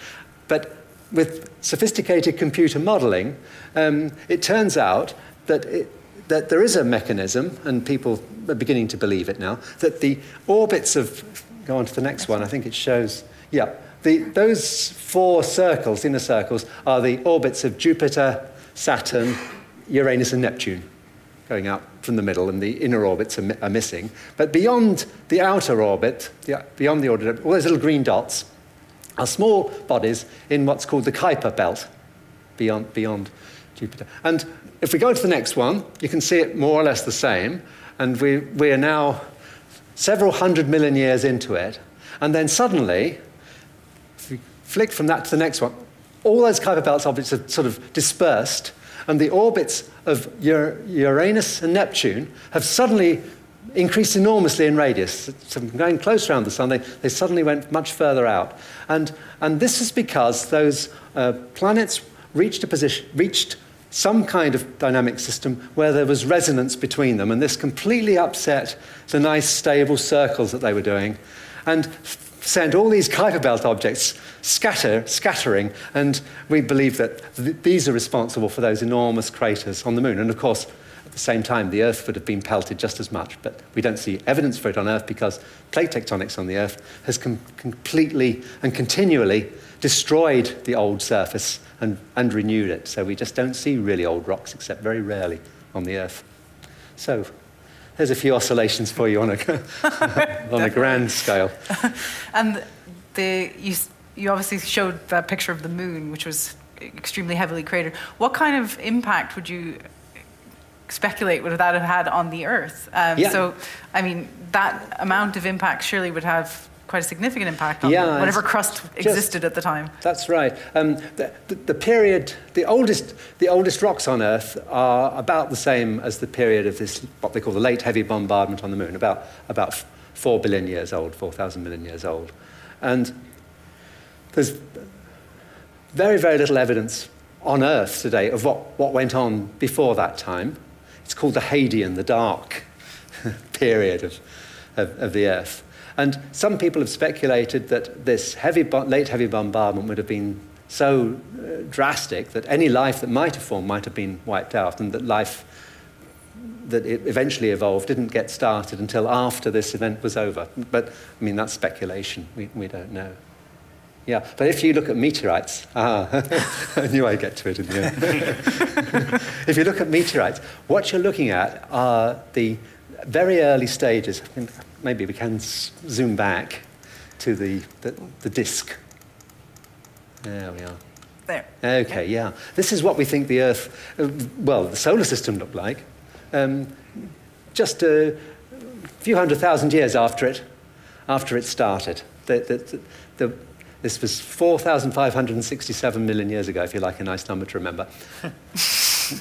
But with sophisticated computer modeling, um, it turns out that, it, that there is a mechanism, and people are beginning to believe it now, that the orbits of, go on to the next one, I think it shows, yeah, the, those four circles, inner circles, are the orbits of Jupiter, Saturn, Uranus, and Neptune going out from the middle, and the inner orbits are, are missing. But beyond the outer orbit, the, beyond the orbit, all those little green dots are small bodies in what's called the Kuiper belt, beyond, beyond Jupiter. And if we go to the next one, you can see it more or less the same, and we, we are now several hundred million years into it, and then suddenly, if we flick from that to the next one, all those Kuiper belt objects are sort of dispersed and the orbits of Uranus and Neptune have suddenly increased enormously in radius. So going close around the sun, they, they suddenly went much further out. And, and this is because those uh, planets reached a position, reached some kind of dynamic system where there was resonance between them, and this completely upset the nice stable circles that they were doing. And sent all these Kuiper belt objects scatter, scattering, and we believe that th these are responsible for those enormous craters on the moon. And of course, at the same time, the Earth would have been pelted just as much, but we don't see evidence for it on Earth because plate tectonics on the Earth has com completely and continually destroyed the old surface and, and renewed it. So we just don't see really old rocks except very rarely on the Earth. So there's a few oscillations for you on a, on a grand scale. and the, you, you obviously showed that picture of the moon, which was extremely heavily cratered. What kind of impact would you speculate would that have had on the Earth? Um, yeah. So, I mean, that amount of impact surely would have quite a significant impact on yeah, whatever crust existed at the time. That's right. Um, the, the, the, period, the oldest, the oldest rocks on Earth are about the same as the period of this, what they call the late heavy bombardment on the moon, about, about 4 billion years old, 4,000 million years old. And there's very, very little evidence on Earth today of what, what went on before that time. It's called the Hadean, the dark period of, of, of the Earth. And some people have speculated that this heavy, late heavy bombardment would have been so uh, drastic that any life that might have formed might have been wiped out, and that life that it eventually evolved didn't get started until after this event was over. But, I mean, that's speculation. We, we don't know. Yeah, but if you look at meteorites, ah, I knew I'd get to it in the end. if you look at meteorites, what you're looking at are the very early stages maybe we can zoom back to the, the, the disk. There we are. There. Okay, yeah. This is what we think the Earth, uh, well, the solar system looked like. Um, just a few hundred thousand years after it, after it started. The, the, the, this was 4,567 million years ago, if you like a nice number to remember.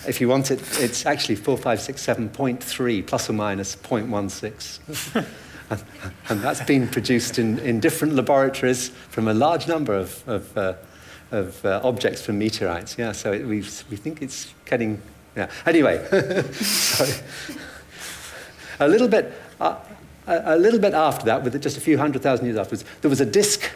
if you want it, it's actually 4567.3 plus or minus 0.16. and, and that's been produced in, in different laboratories from a large number of, of, uh, of uh, objects from meteorites. Yeah, so it, we, we think it's getting, yeah. Anyway. A little bit, uh, a, a little bit after that, with just a few hundred thousand years afterwards, there was a disk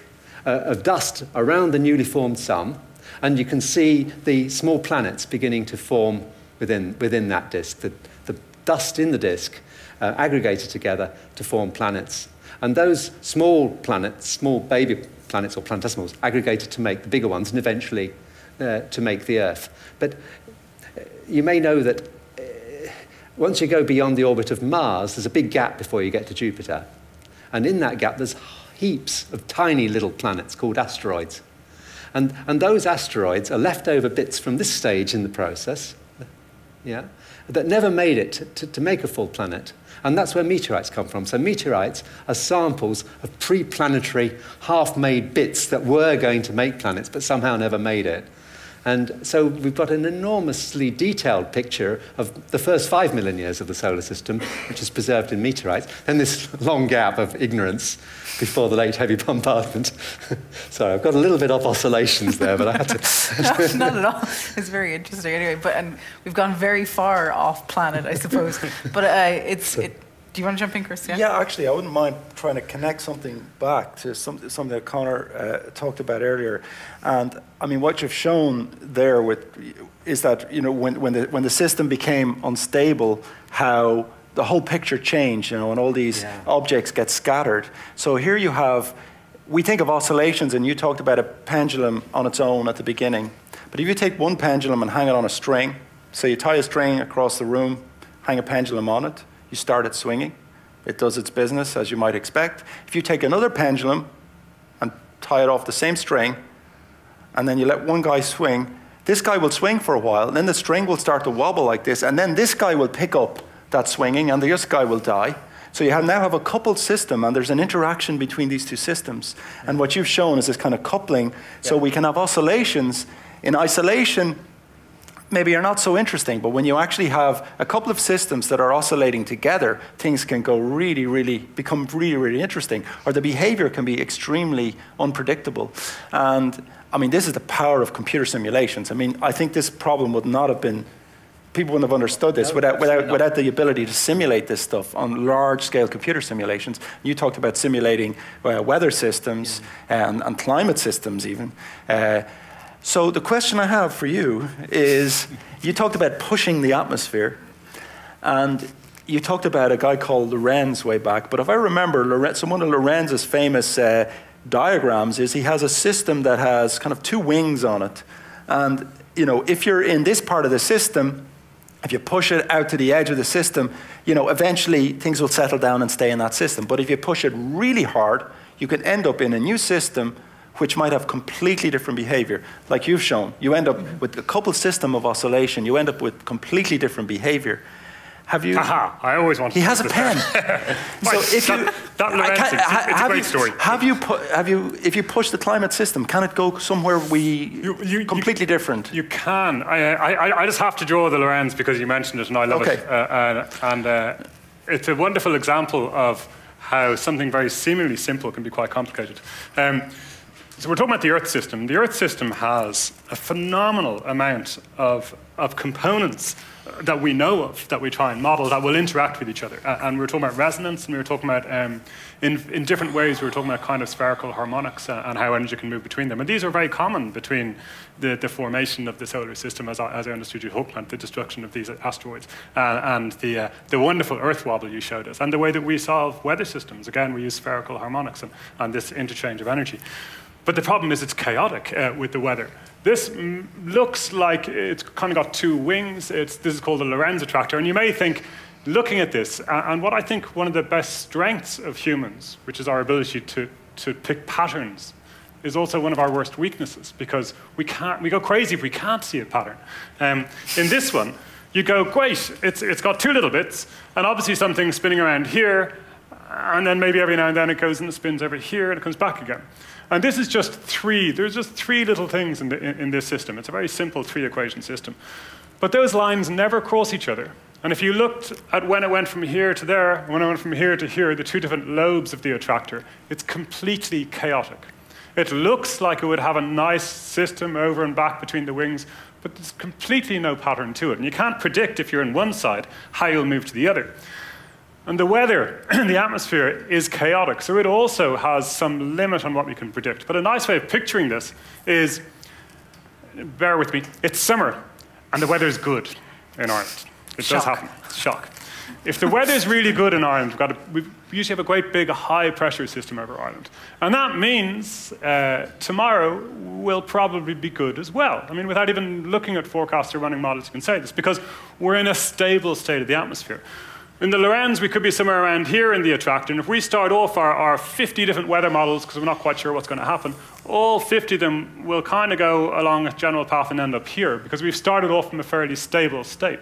uh, of dust around the newly formed sun, and you can see the small planets beginning to form within, within that disk. The, the dust in the disk uh, aggregated together to form planets. And those small planets, small baby planets or planetesimals, aggregated to make the bigger ones and eventually uh, to make the Earth. But uh, you may know that uh, once you go beyond the orbit of Mars, there's a big gap before you get to Jupiter. And in that gap, there's heaps of tiny little planets called asteroids. And, and those asteroids are leftover bits from this stage in the process, yeah, that never made it to, to, to make a full planet. And that's where meteorites come from. So meteorites are samples of pre-planetary, half-made bits that were going to make planets, but somehow never made it. And so we've got an enormously detailed picture of the first five million years of the solar system, which is preserved in meteorites, then this long gap of ignorance before the late heavy bombardment. Sorry, I've got a little bit of oscillations there, but I had to. no, not at all. It's very interesting anyway. But and we've gone very far off planet, I suppose. but uh, it's it, do you want to jump in, Christian? Yeah, actually, I wouldn't mind trying to connect something back to some, something that Conor uh, talked about earlier. And I mean, what you've shown there with is that you know when, when the when the system became unstable, how the whole picture changed. You know, and all these yeah. objects get scattered. So here you have. We think of oscillations, and you talked about a pendulum on its own at the beginning. But if you take one pendulum and hang it on a string, so you tie a string across the room, hang a pendulum on it, you start it swinging. It does its business, as you might expect. If you take another pendulum and tie it off the same string, and then you let one guy swing, this guy will swing for a while, then the string will start to wobble like this, and then this guy will pick up that swinging, and the other guy will die. So you have now have a coupled system, and there's an interaction between these two systems. And what you've shown is this kind of coupling, yeah. so we can have oscillations. In isolation, maybe are not so interesting, but when you actually have a couple of systems that are oscillating together, things can go really, really, become really, really interesting, or the behavior can be extremely unpredictable. And I mean, this is the power of computer simulations. I mean, I think this problem would not have been, people wouldn't have understood this without, without, without the ability to simulate this stuff on large scale computer simulations. You talked about simulating uh, weather systems and, and, climate systems, even. Uh, so the question I have for you is, you talked about pushing the atmosphere, and you talked about a guy called Lorenz way back, but if I remember, Lorenz, so one of Lorenz's famous uh, diagrams is he has a system that has kind of two wings on it. And, you know, if you're in this part of the system, if you push it out to the edge of the system, you know, eventually things will settle down and stay in that system. But if you push it really hard, you can end up in a new system which might have completely different behavior. Like you've shown, you end up with a coupled system of oscillation, you end up with completely different behavior. Have you? Aha! I always want. He has a pen. so if you, that, that Lorenz, it's, a great you, story. Have you, pu- have you, if you push the climate system, can it go somewhere we you, you, completely different? You can. I, I, I just have to draw the Lorenz because you mentioned it, and I love okay. it. Uh, uh, and uh, it's a wonderful example of how something very seemingly simple can be quite complicated. Um, so we're talking about the Earth system. The Earth system has a phenomenal amount of, of components that we know of, that we try and model, that will interact with each other. and we were talking about resonance, and we were talking about, um, in, in different ways, we were talking about kind of spherical harmonics uh, and how energy can move between them. And these are very common between the, the formation of the solar system, as I, as I understood you about, the destruction of these asteroids, uh, and the, uh, the wonderful Earth wobble you showed us, and the way that we solve weather systems. Again, we use spherical harmonics and, and this interchange of energy. But the problem is it's chaotic uh, with the weather. This looks like it's kind of got two wings. It's, this is called a Lorenz attractor. And you may think, looking at this, and what I think one of the best strengths of humans, which is our ability to, to pick patterns, is also one of our worst weaknesses because we, can't, we go crazy if we can't see a pattern. Um, in this one, you go, great, it's, it's got two little bits, and obviously something's spinning around here, and then maybe every now and then it goes and spins over here and it comes back again. And this is just three, there's just three little things in, the, in, in this system. It's a very simple three equation system. But those lines never cross each other. And if you looked at when it went from here to there, when it went from here to here, the two different lobes of the attractor, it's completely chaotic. It looks like it would have a nice system over and back between the wings, but there's completely no pattern to it. And you can't predict if you're in one side how you'll move to the other. And the weather in the atmosphere is chaotic, so it also has some limit on what we can predict. But a nice way of picturing this is bear with me, it's summer, and the weather is good in Ireland. It Shock. does happen. Shock. If the weather is really good in Ireland, we've got a, we usually have a great big high pressure system over Ireland. And that means uh, tomorrow will probably be good as well. I mean, without even looking at forecasts or running models, you can say this because we're in a stable state of the atmosphere. In the Lorenz, we could be somewhere around here in the attractor. And if we start off our, our 50 different weather models, because we're not quite sure what's going to happen, all 50 of them will kind of go along a general path and end up here, because we've started off from a fairly stable state.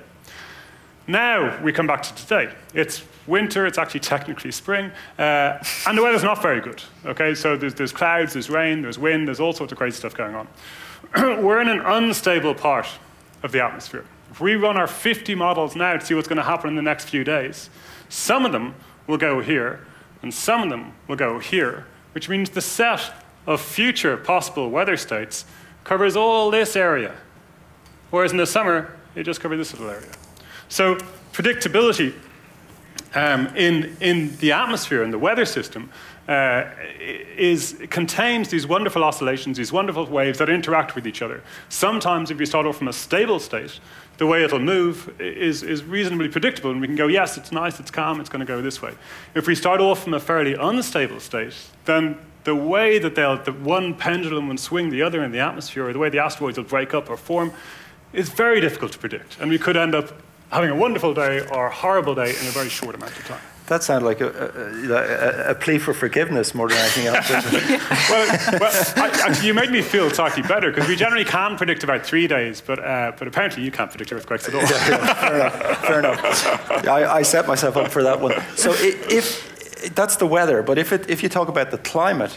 Now we come back to today. It's winter, it's actually technically spring, uh, and the weather's not very good. Okay, so there's, there's clouds, there's rain, there's wind, there's all sorts of crazy stuff going on. We're in an unstable part of the atmosphere. If we run our 50 models now to see what's going to happen in the next few days, some of them will go here, and some of them will go here, which means the set of future possible weather states covers all this area. Whereas in the summer, it just covers this little area. So predictability um, in, in the atmosphere, and the weather system, uh, is, contains these wonderful oscillations, these wonderful waves that interact with each other. Sometimes, if you start off from a stable state, the way it'll move is, is reasonably predictable, and we can go, yes, it's nice, it's calm, it's going to go this way. If we start off from a fairly unstable state, then the way that they'll, the one pendulum will swing the other in the atmosphere, or the way the asteroids will break up or form, is very difficult to predict. And we could end up having a wonderful day or a horrible day in a very short amount of time. That sounded like a, a, a, plea for forgiveness more than anything else. well, well I, you made me feel slightly better because we generally can predict about three days, but, uh, but apparently you can't predict earthquakes at all. Yeah, yeah, fair enough. Fair enough. I, I, set myself up for that one. So if that's the weather, but if, it, if you talk about the climate,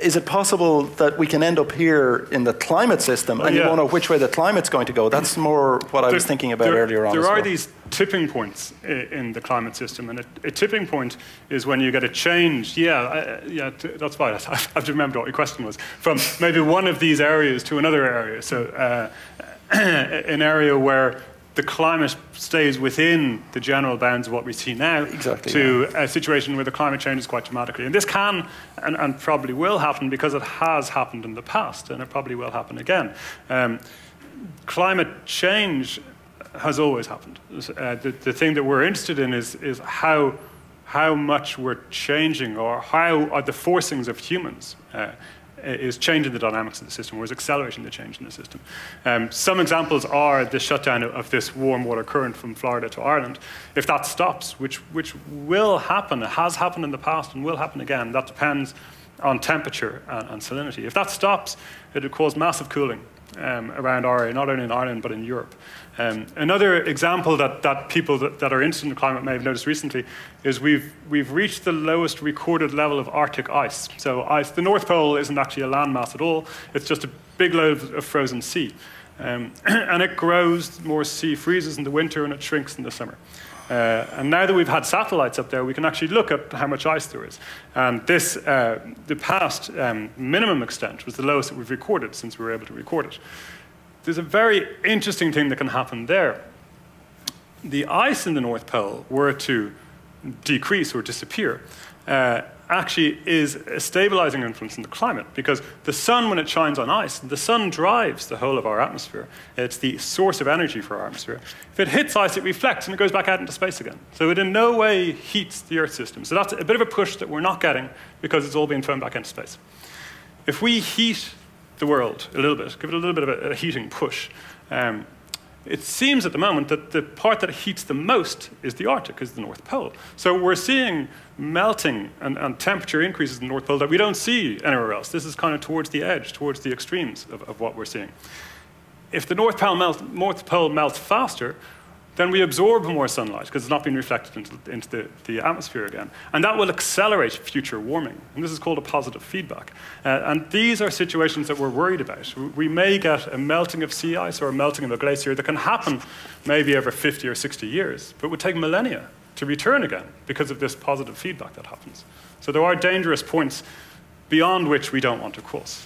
is it possible that we can end up here in the climate system and yeah. you won't know which way the climate's going to go? That's more what I was thinking about there, earlier on. There are well. these tipping points in the climate system, and a, a, tipping point is when you get a change. Yeah, I, yeah, that's fine. I have to remember what your question was. From maybe one of these areas to another area. So, uh, an area where the climate stays within the general bounds of what we see now exactly, to yeah. a situation where the climate changes quite dramatically. And this can and, and, probably will happen because it has happened in the past and it probably will happen again. Um, climate change has always happened. Uh, the, the thing that we're interested in is, is how, how much we're changing or how are the forcings of humans. Uh, is changing the dynamics of the system or is accelerating the change in the system. Um, some examples are the shutdown of this warm water current from Florida to Ireland. If that stops, which, which will happen, has happened in the past and will happen again, that depends on temperature and, and salinity. If that stops, it would cause massive cooling um, around area, not only in Ireland but in Europe. Um, another example that, that people that, that, are interested in climate may have noticed recently is we've, we've reached the lowest recorded level of Arctic ice. So ice, the North Pole isn't actually a landmass at all. It's just a big load of, of frozen sea. Um, and it grows, more sea freezes in the winter and it shrinks in the summer. Uh, and now that we've had satellites up there, we can actually look at how much ice there is. And this, uh, the past um, minimum extent was the lowest that we've recorded since we were able to record it. There's a very interesting thing that can happen there. The ice in the North Pole were to decrease or disappear, uh, actually is a stabilizing influence in the climate because the sun, when it shines on ice, the sun drives the whole of our atmosphere. It's the source of energy for our atmosphere. If it hits ice, it reflects and it goes back out into space again. So it in no way heats the Earth system. So that's a bit of a push that we're not getting because it's all being thrown back into space. If we heat the world a little bit, give it a little bit of a, a heating push, um, it seems at the moment that the part that heats the most is the Arctic, is the North Pole. So we're seeing melting and, and, temperature increases in the North Pole that we don't see anywhere else. This is kind of towards the edge, towards the extremes of, of what we're seeing. If the North Pole, melt, North Pole melts faster, then we absorb more sunlight because it's not being reflected into, into the, the, atmosphere again. And that will accelerate future warming. And this is called a positive feedback. Uh, and these are situations that we're worried about. We may get a melting of sea ice or a melting of a glacier that can happen maybe every 50 or 60 years, but would take millennia to return again because of this positive feedback that happens. So there are dangerous points beyond which we don't want to cross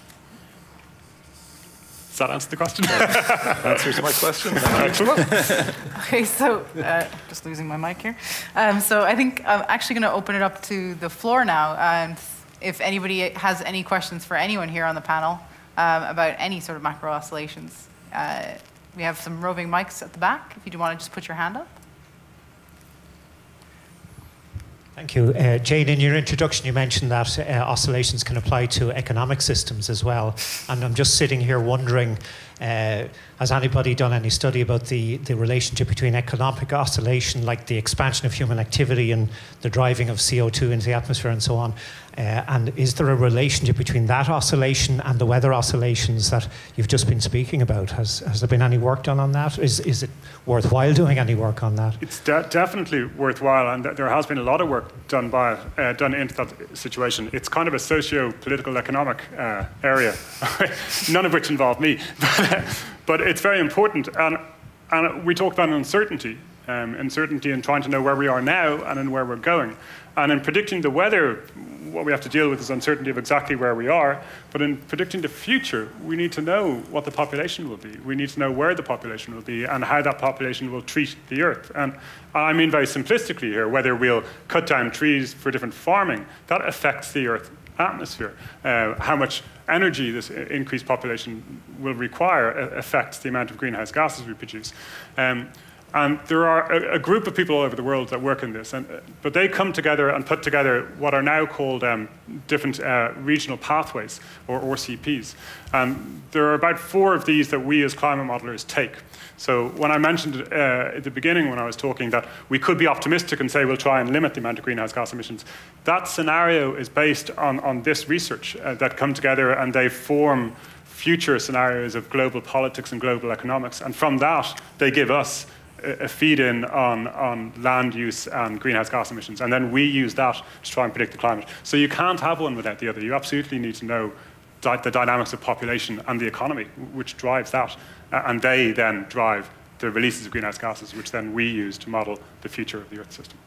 that answer the question? Answers my question. Excellent. okay, so uh, just losing my mic here. Um, so I think I'm actually going to open it up to the floor now. And if anybody has any questions for anyone here on the panel um, about any sort of macro oscillations, uh, we have some roving mics at the back. If you do want to just put your hand up. Thank you. Uh, Jane, in your introduction, you mentioned that uh, oscillations can apply to economic systems as well. And I'm just sitting here wondering uh, has anybody done any study about the, the relationship between economic oscillation, like the expansion of human activity and the driving of CO2 into the atmosphere and so on, uh, and is there a relationship between that oscillation and the weather oscillations that you've just been speaking about? Has, has there been any work done on that? Is, is it worthwhile doing any work on that? It's de- definitely worthwhile, and th- there has been a lot of work done by uh, done into that situation. It's kind of a socio-political economic uh, area, none of which involve me, but it's very important. And, and we talk about uncertainty, um, uncertainty in trying to know where we are now and in where we're going. And in predicting the weather, what we have to deal with is uncertainty of exactly where we are. But in predicting the future, we need to know what the population will be. We need to know where the population will be and how that population will treat the earth. And I mean very simplistically here, whether we'll cut down trees for different farming, that affects the earth atmosphere. Uh, how much energy this increased population will require affects the amount of greenhouse gases we produce. Um, and there are a, a, group of people all over the world that work in this, and, but they come together and put together what are now called um, different uh, regional pathways, or RCPs. Um, there are about four of these that we as climate modelers take. So when I mentioned uh, at the beginning when I was talking that we could be optimistic and say we'll try and limit the amount of greenhouse gas emissions, that scenario is based on, on this research uh, that come together and they form future scenarios of global politics and global economics. And from that, they give us a feed in on, on land use and greenhouse gas emissions. And then we use that to try and predict the climate. So you can't have one without the other. You absolutely need to know di the dynamics of population and the economy, which drives that. Uh, and they then drive the releases of greenhouse gases, which then we use to model the future of the Earth system.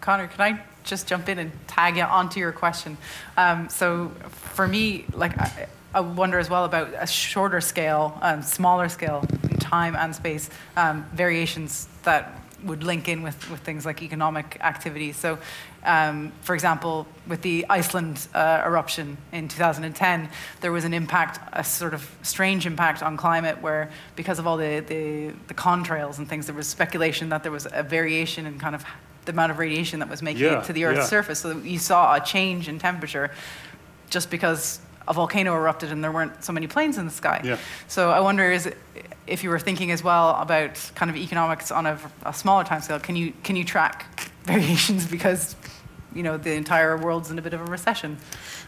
Conor, can I just jump in and tag you onto your question? Um, so for me, like I, I, wonder as well about a shorter scale, um, smaller scale, time and space um, variations that would link in with, with things like economic activity. So, um, for example, with the Iceland uh, eruption in 2010, there was an impact, a sort of strange impact on climate where, because of all the, the, the contrails and things, there was speculation that there was a variation in kind of the amount of radiation that was making yeah, it to the Earth's yeah. surface. So you saw a change in temperature just because a volcano erupted and there weren't so many planes in the sky. Yeah. So I wonder is if you were thinking as well about kind of economics on a, a smaller time scale, can you can you track variations because you know the entire world's in a bit of a recession?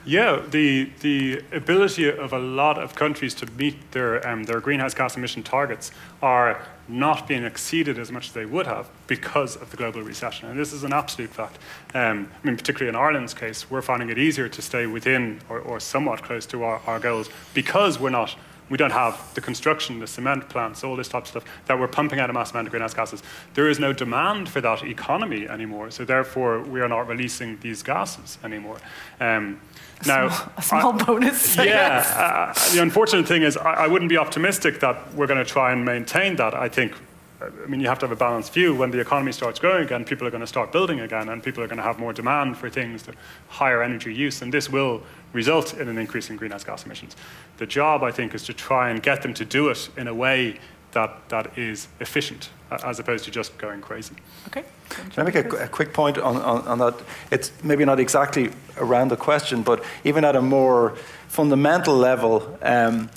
Yeah, the, the ability of a lot of countries to meet their, um, their greenhouse gas emission targets are not being exceeded as much as they would have because of the global recession. And this is an absolute fact. Um, I mean, particularly in Ireland's case, we're finding it easier to stay within or, or somewhat close to our, our goals because we're not we don't have the construction, the cement plants, all this type of stuff that we're pumping out a mass amount of greenhouse gases. There is no demand for that economy anymore, so therefore we are not releasing these gases anymore. Um, a now, small, a small I, bonus. Yeah. uh, the unfortunate thing is, I, I wouldn't be optimistic that we're going to try and maintain that. I think I mean, you have to have a balanced view. When the economy starts growing again, people are going to start building again, and people are going to have more demand for things, that higher energy use, and this will result in an increase in greenhouse gas emissions. The job, I think, is to try and get them to do it in a way that, that is efficient, as opposed to just going crazy. Okay. Can I make a, a quick point on, on, on, that? It's maybe not exactly around the question, but even at a more fundamental level, um,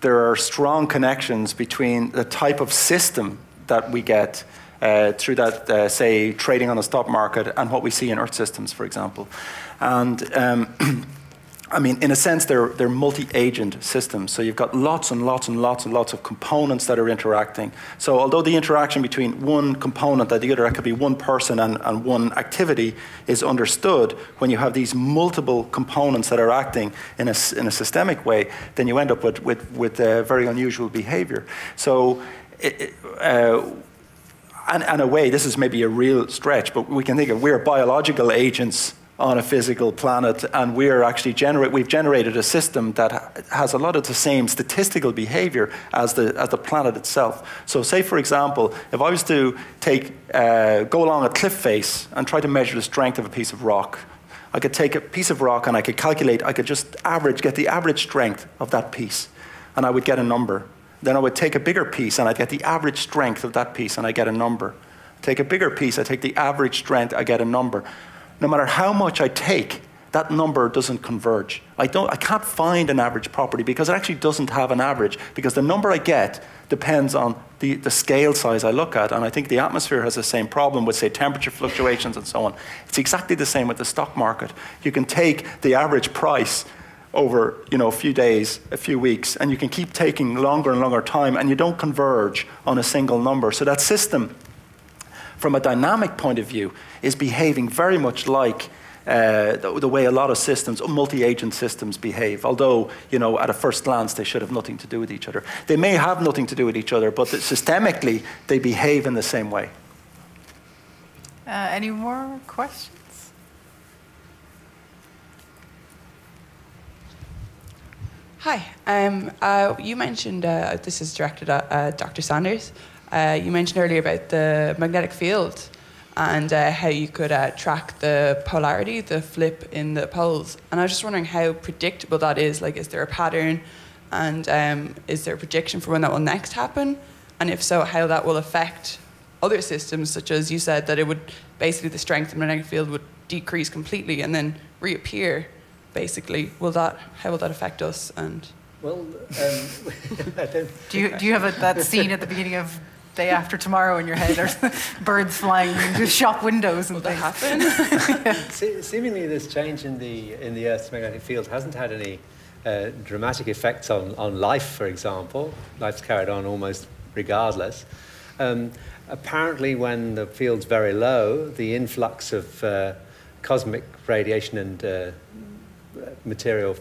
there are strong connections between the type of system that we get uh, through that, uh, say, trading on the stock market and what we see in Earth systems, for example. And um, I mean, in a sense, they're, they're multi-agent systems. So you've got lots and lots and lots and lots of components that are interacting. So although the interaction between one component and the other, that could be one person and, and one activity, is understood, when you have these multiple components that are acting in a, in a systemic way, then you end up with, with, with uh, very unusual behavior. So it, uh, and, and a way, this is maybe a real stretch, but we can think of we're biological agents on a physical planet, and we're actually generate, we've generated a system that has a lot of the same statistical behavior as the, as the planet itself. So, say for example, if I was to take, uh, go along a cliff face and try to measure the strength of a piece of rock, I could take a piece of rock and I could calculate, I could just average, get the average strength of that piece, and I would get a number. Then I would take a bigger piece and I'd get the average strength of that piece, and I get a number. Take a bigger piece, I take the average strength, I get a number no matter how much I take, that number doesn't converge. I, don't, I can't find an average property because it actually doesn't have an average because the number I get depends on the, the scale size I look at. And I think the atmosphere has the same problem with, say, temperature fluctuations and so on. It's exactly the same with the stock market. You can take the average price over you know, a few days, a few weeks, and you can keep taking longer and longer time, and you don't converge on a single number. So that system, from a dynamic point of view, is behaving very much like uh, the, the, way a lot of systems, multi-agent systems behave. Although, you know, at a first glance, they should have nothing to do with each other. They may have nothing to do with each other, but systemically, they behave in the same way. Uh, any more questions? Hi. Um, uh, you mentioned, uh, this is directed at uh, Dr. Sanders. Uh, you mentioned earlier about the magnetic field and uh, how you could uh, track the polarity, the flip in the poles. And I was just wondering how predictable that is. Like, is there a pattern? And um, is there a prediction for when that will next happen? And if so, how that will affect other systems, such as you said that it would basically the strength of the magnetic field would decrease completely and then reappear. Basically, will that how will that affect us? And well, um, do you do you have a, that scene at the beginning of day after tomorrow in your head. There's birds flying into shop windows and Will things. happen? Se- seemingly, this change in the in the Earth's magnetic field hasn't had any uh, dramatic effects on, on life, for example. Life's carried on almost regardless. Um, apparently, when the field's very low, the influx of uh, cosmic radiation and uh, material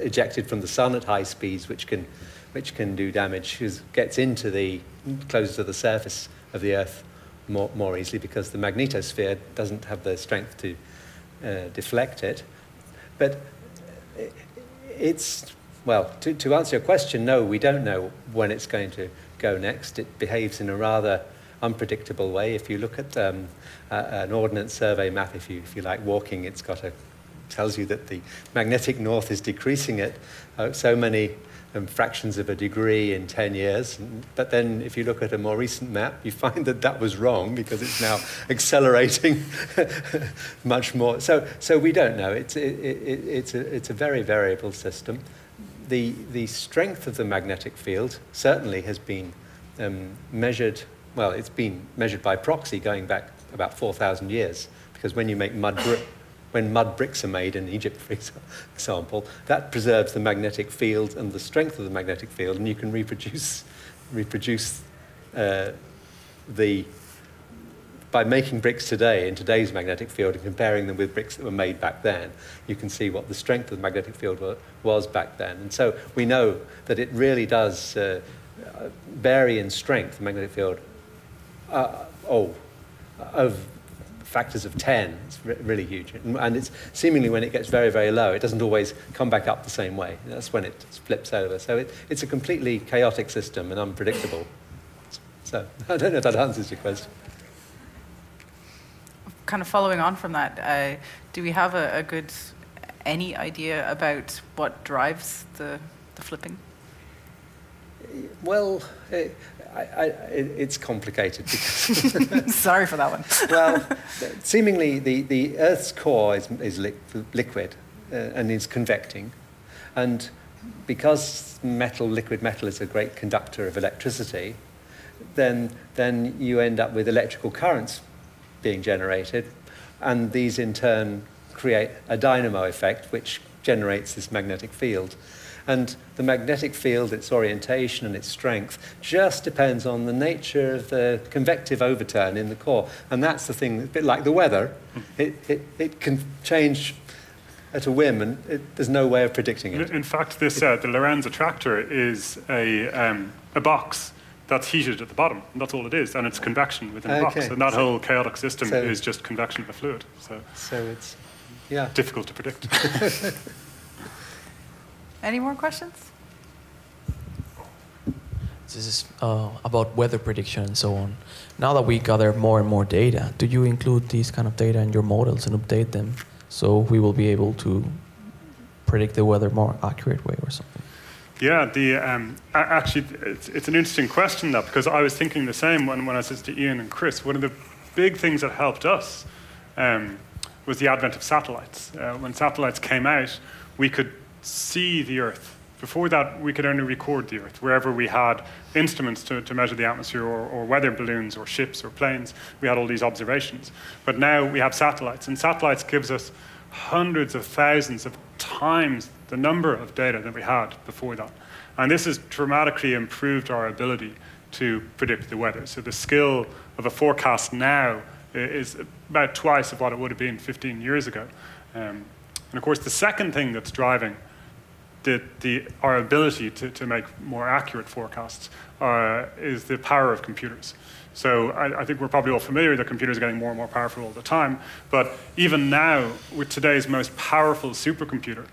ejected from the sun at high speeds, which can which can do damage, gets into the closer to the surface of the Earth more, more easily because the magnetosphere doesn't have the strength to uh, deflect it. But it's, well, to, to answer your question, no, we don't know when it's going to go next. It behaves in a rather unpredictable way. If you look at um, an Ordnance Survey map, if you, if you like walking, it's got a tells you that the magnetic north is decreasing at uh, so many um, fractions of a degree in 10 years. But then if you look at a more recent map, you find that that was wrong because it's now accelerating much more. So, so we don't know. It's, it, it, it's, a, it's a very variable system. The, the strength of the magnetic field certainly has been um, measured, well, it's been measured by proxy going back about 4,000 years because when you make mud when mud bricks are made in Egypt, for example, that preserves the magnetic field and the strength of the magnetic field, and you can reproduce, reproduce uh, the, by making bricks today in today's magnetic field and comparing them with bricks that were made back then, you can see what the strength of the magnetic field was back then. And so we know that it really does uh, vary in strength, the magnetic field, uh, oh, of factors of 10. It's really huge. And it's seemingly when it gets very, very low, it doesn't always come back up the same way. That's when it flips over. So it, it's a completely chaotic system and unpredictable. So I don't know if that answers your question. Kind of following on from that, uh, do we have a, a good, any idea about what drives the, the flipping? Well, it, I, I, it's complicated because. Sorry for that one. well, seemingly the, the Earth's core is, is li liquid uh, and is convecting. And because metal, liquid metal, is a great conductor of electricity, then, then you end up with electrical currents being generated. And these in turn create a dynamo effect, which generates this magnetic field. And the magnetic field, its orientation and its strength, just depends on the nature of the convective overturn in the core. And that's the thing, a bit like the weather, it, it, it can change at a whim, and it, there's no way of predicting it. In fact, this uh, the Lorenz attractor is a, um, a box that's heated at the bottom, and that's all it is, and it's convection within okay. the box. And that so, whole chaotic system so, is just convection of a fluid. So, so it's yeah. difficult to predict. Any more questions? This is uh, about weather prediction and so on. Now that we gather more and more data, do you include these kind of data in your models and update them so we will be able to predict the weather more accurate way or something? Yeah, the, um, actually, it's, it's, an interesting question that because I was thinking the same when, when I said to Ian and Chris. One of the big things that helped us um, was the advent of satellites. Uh, when satellites came out, we could see the Earth. Before that, we could only record the Earth. Wherever we had instruments to, to measure the atmosphere, or, or weather balloons, or ships, or planes, we had all these observations. But now we have satellites, and satellites gives us hundreds of thousands of times the number of data that we had before that. And this has dramatically improved our ability to predict the weather. So the skill of a forecast now is about twice of what it would have been 15 years ago. Um, and of course, the second thing that's driving the, the, our ability to, to make more accurate forecasts uh, is the power of computers. So I, I, think we're probably all familiar that computers are getting more and more powerful all the time. But even now, with today's most powerful supercomputer,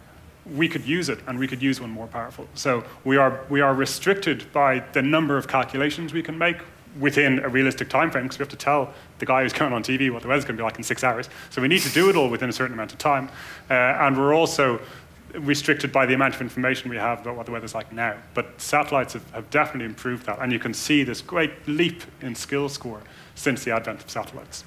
we could use it and we could use one more powerful. So we are, we are restricted by the number of calculations we can make within a realistic time frame because we have to tell the guy who's going on TV what the weather's going to be like in six hours. So we need to do it all within a certain amount of time. Uh, and we're also restricted by the amount of information we have about what the weather's like now. But satellites have, have definitely improved that. And you can see this great leap in skill score since the advent of satellites.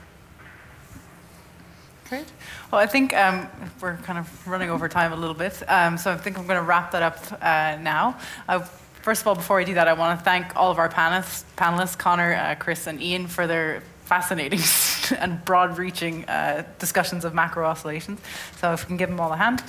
Great. Well, I think um, we're kind of running over time a little bit, um, so I think I'm going to wrap that up uh, now. Uh, first of all, before I do that, I want to thank all of our panelists, panelists Conor, uh, Chris, and Ian for their fascinating and broad-reaching uh, discussions of macro oscillations. So if we can give them all a hand.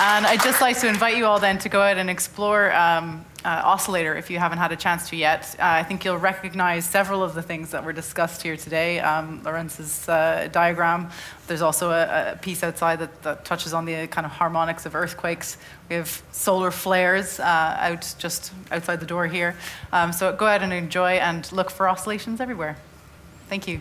And I'd just like to invite you all then to go out and explore um, uh, Oscillator if you haven't had a chance to yet. Uh, I think you'll recognize several of the things that were discussed here today. Um, Lorenz's uh, diagram. There's also a, a piece outside that, that, touches on the kind of harmonics of earthquakes. We have solar flares uh, out just outside the door here. Um, so go out and enjoy and look for oscillations everywhere. Thank you.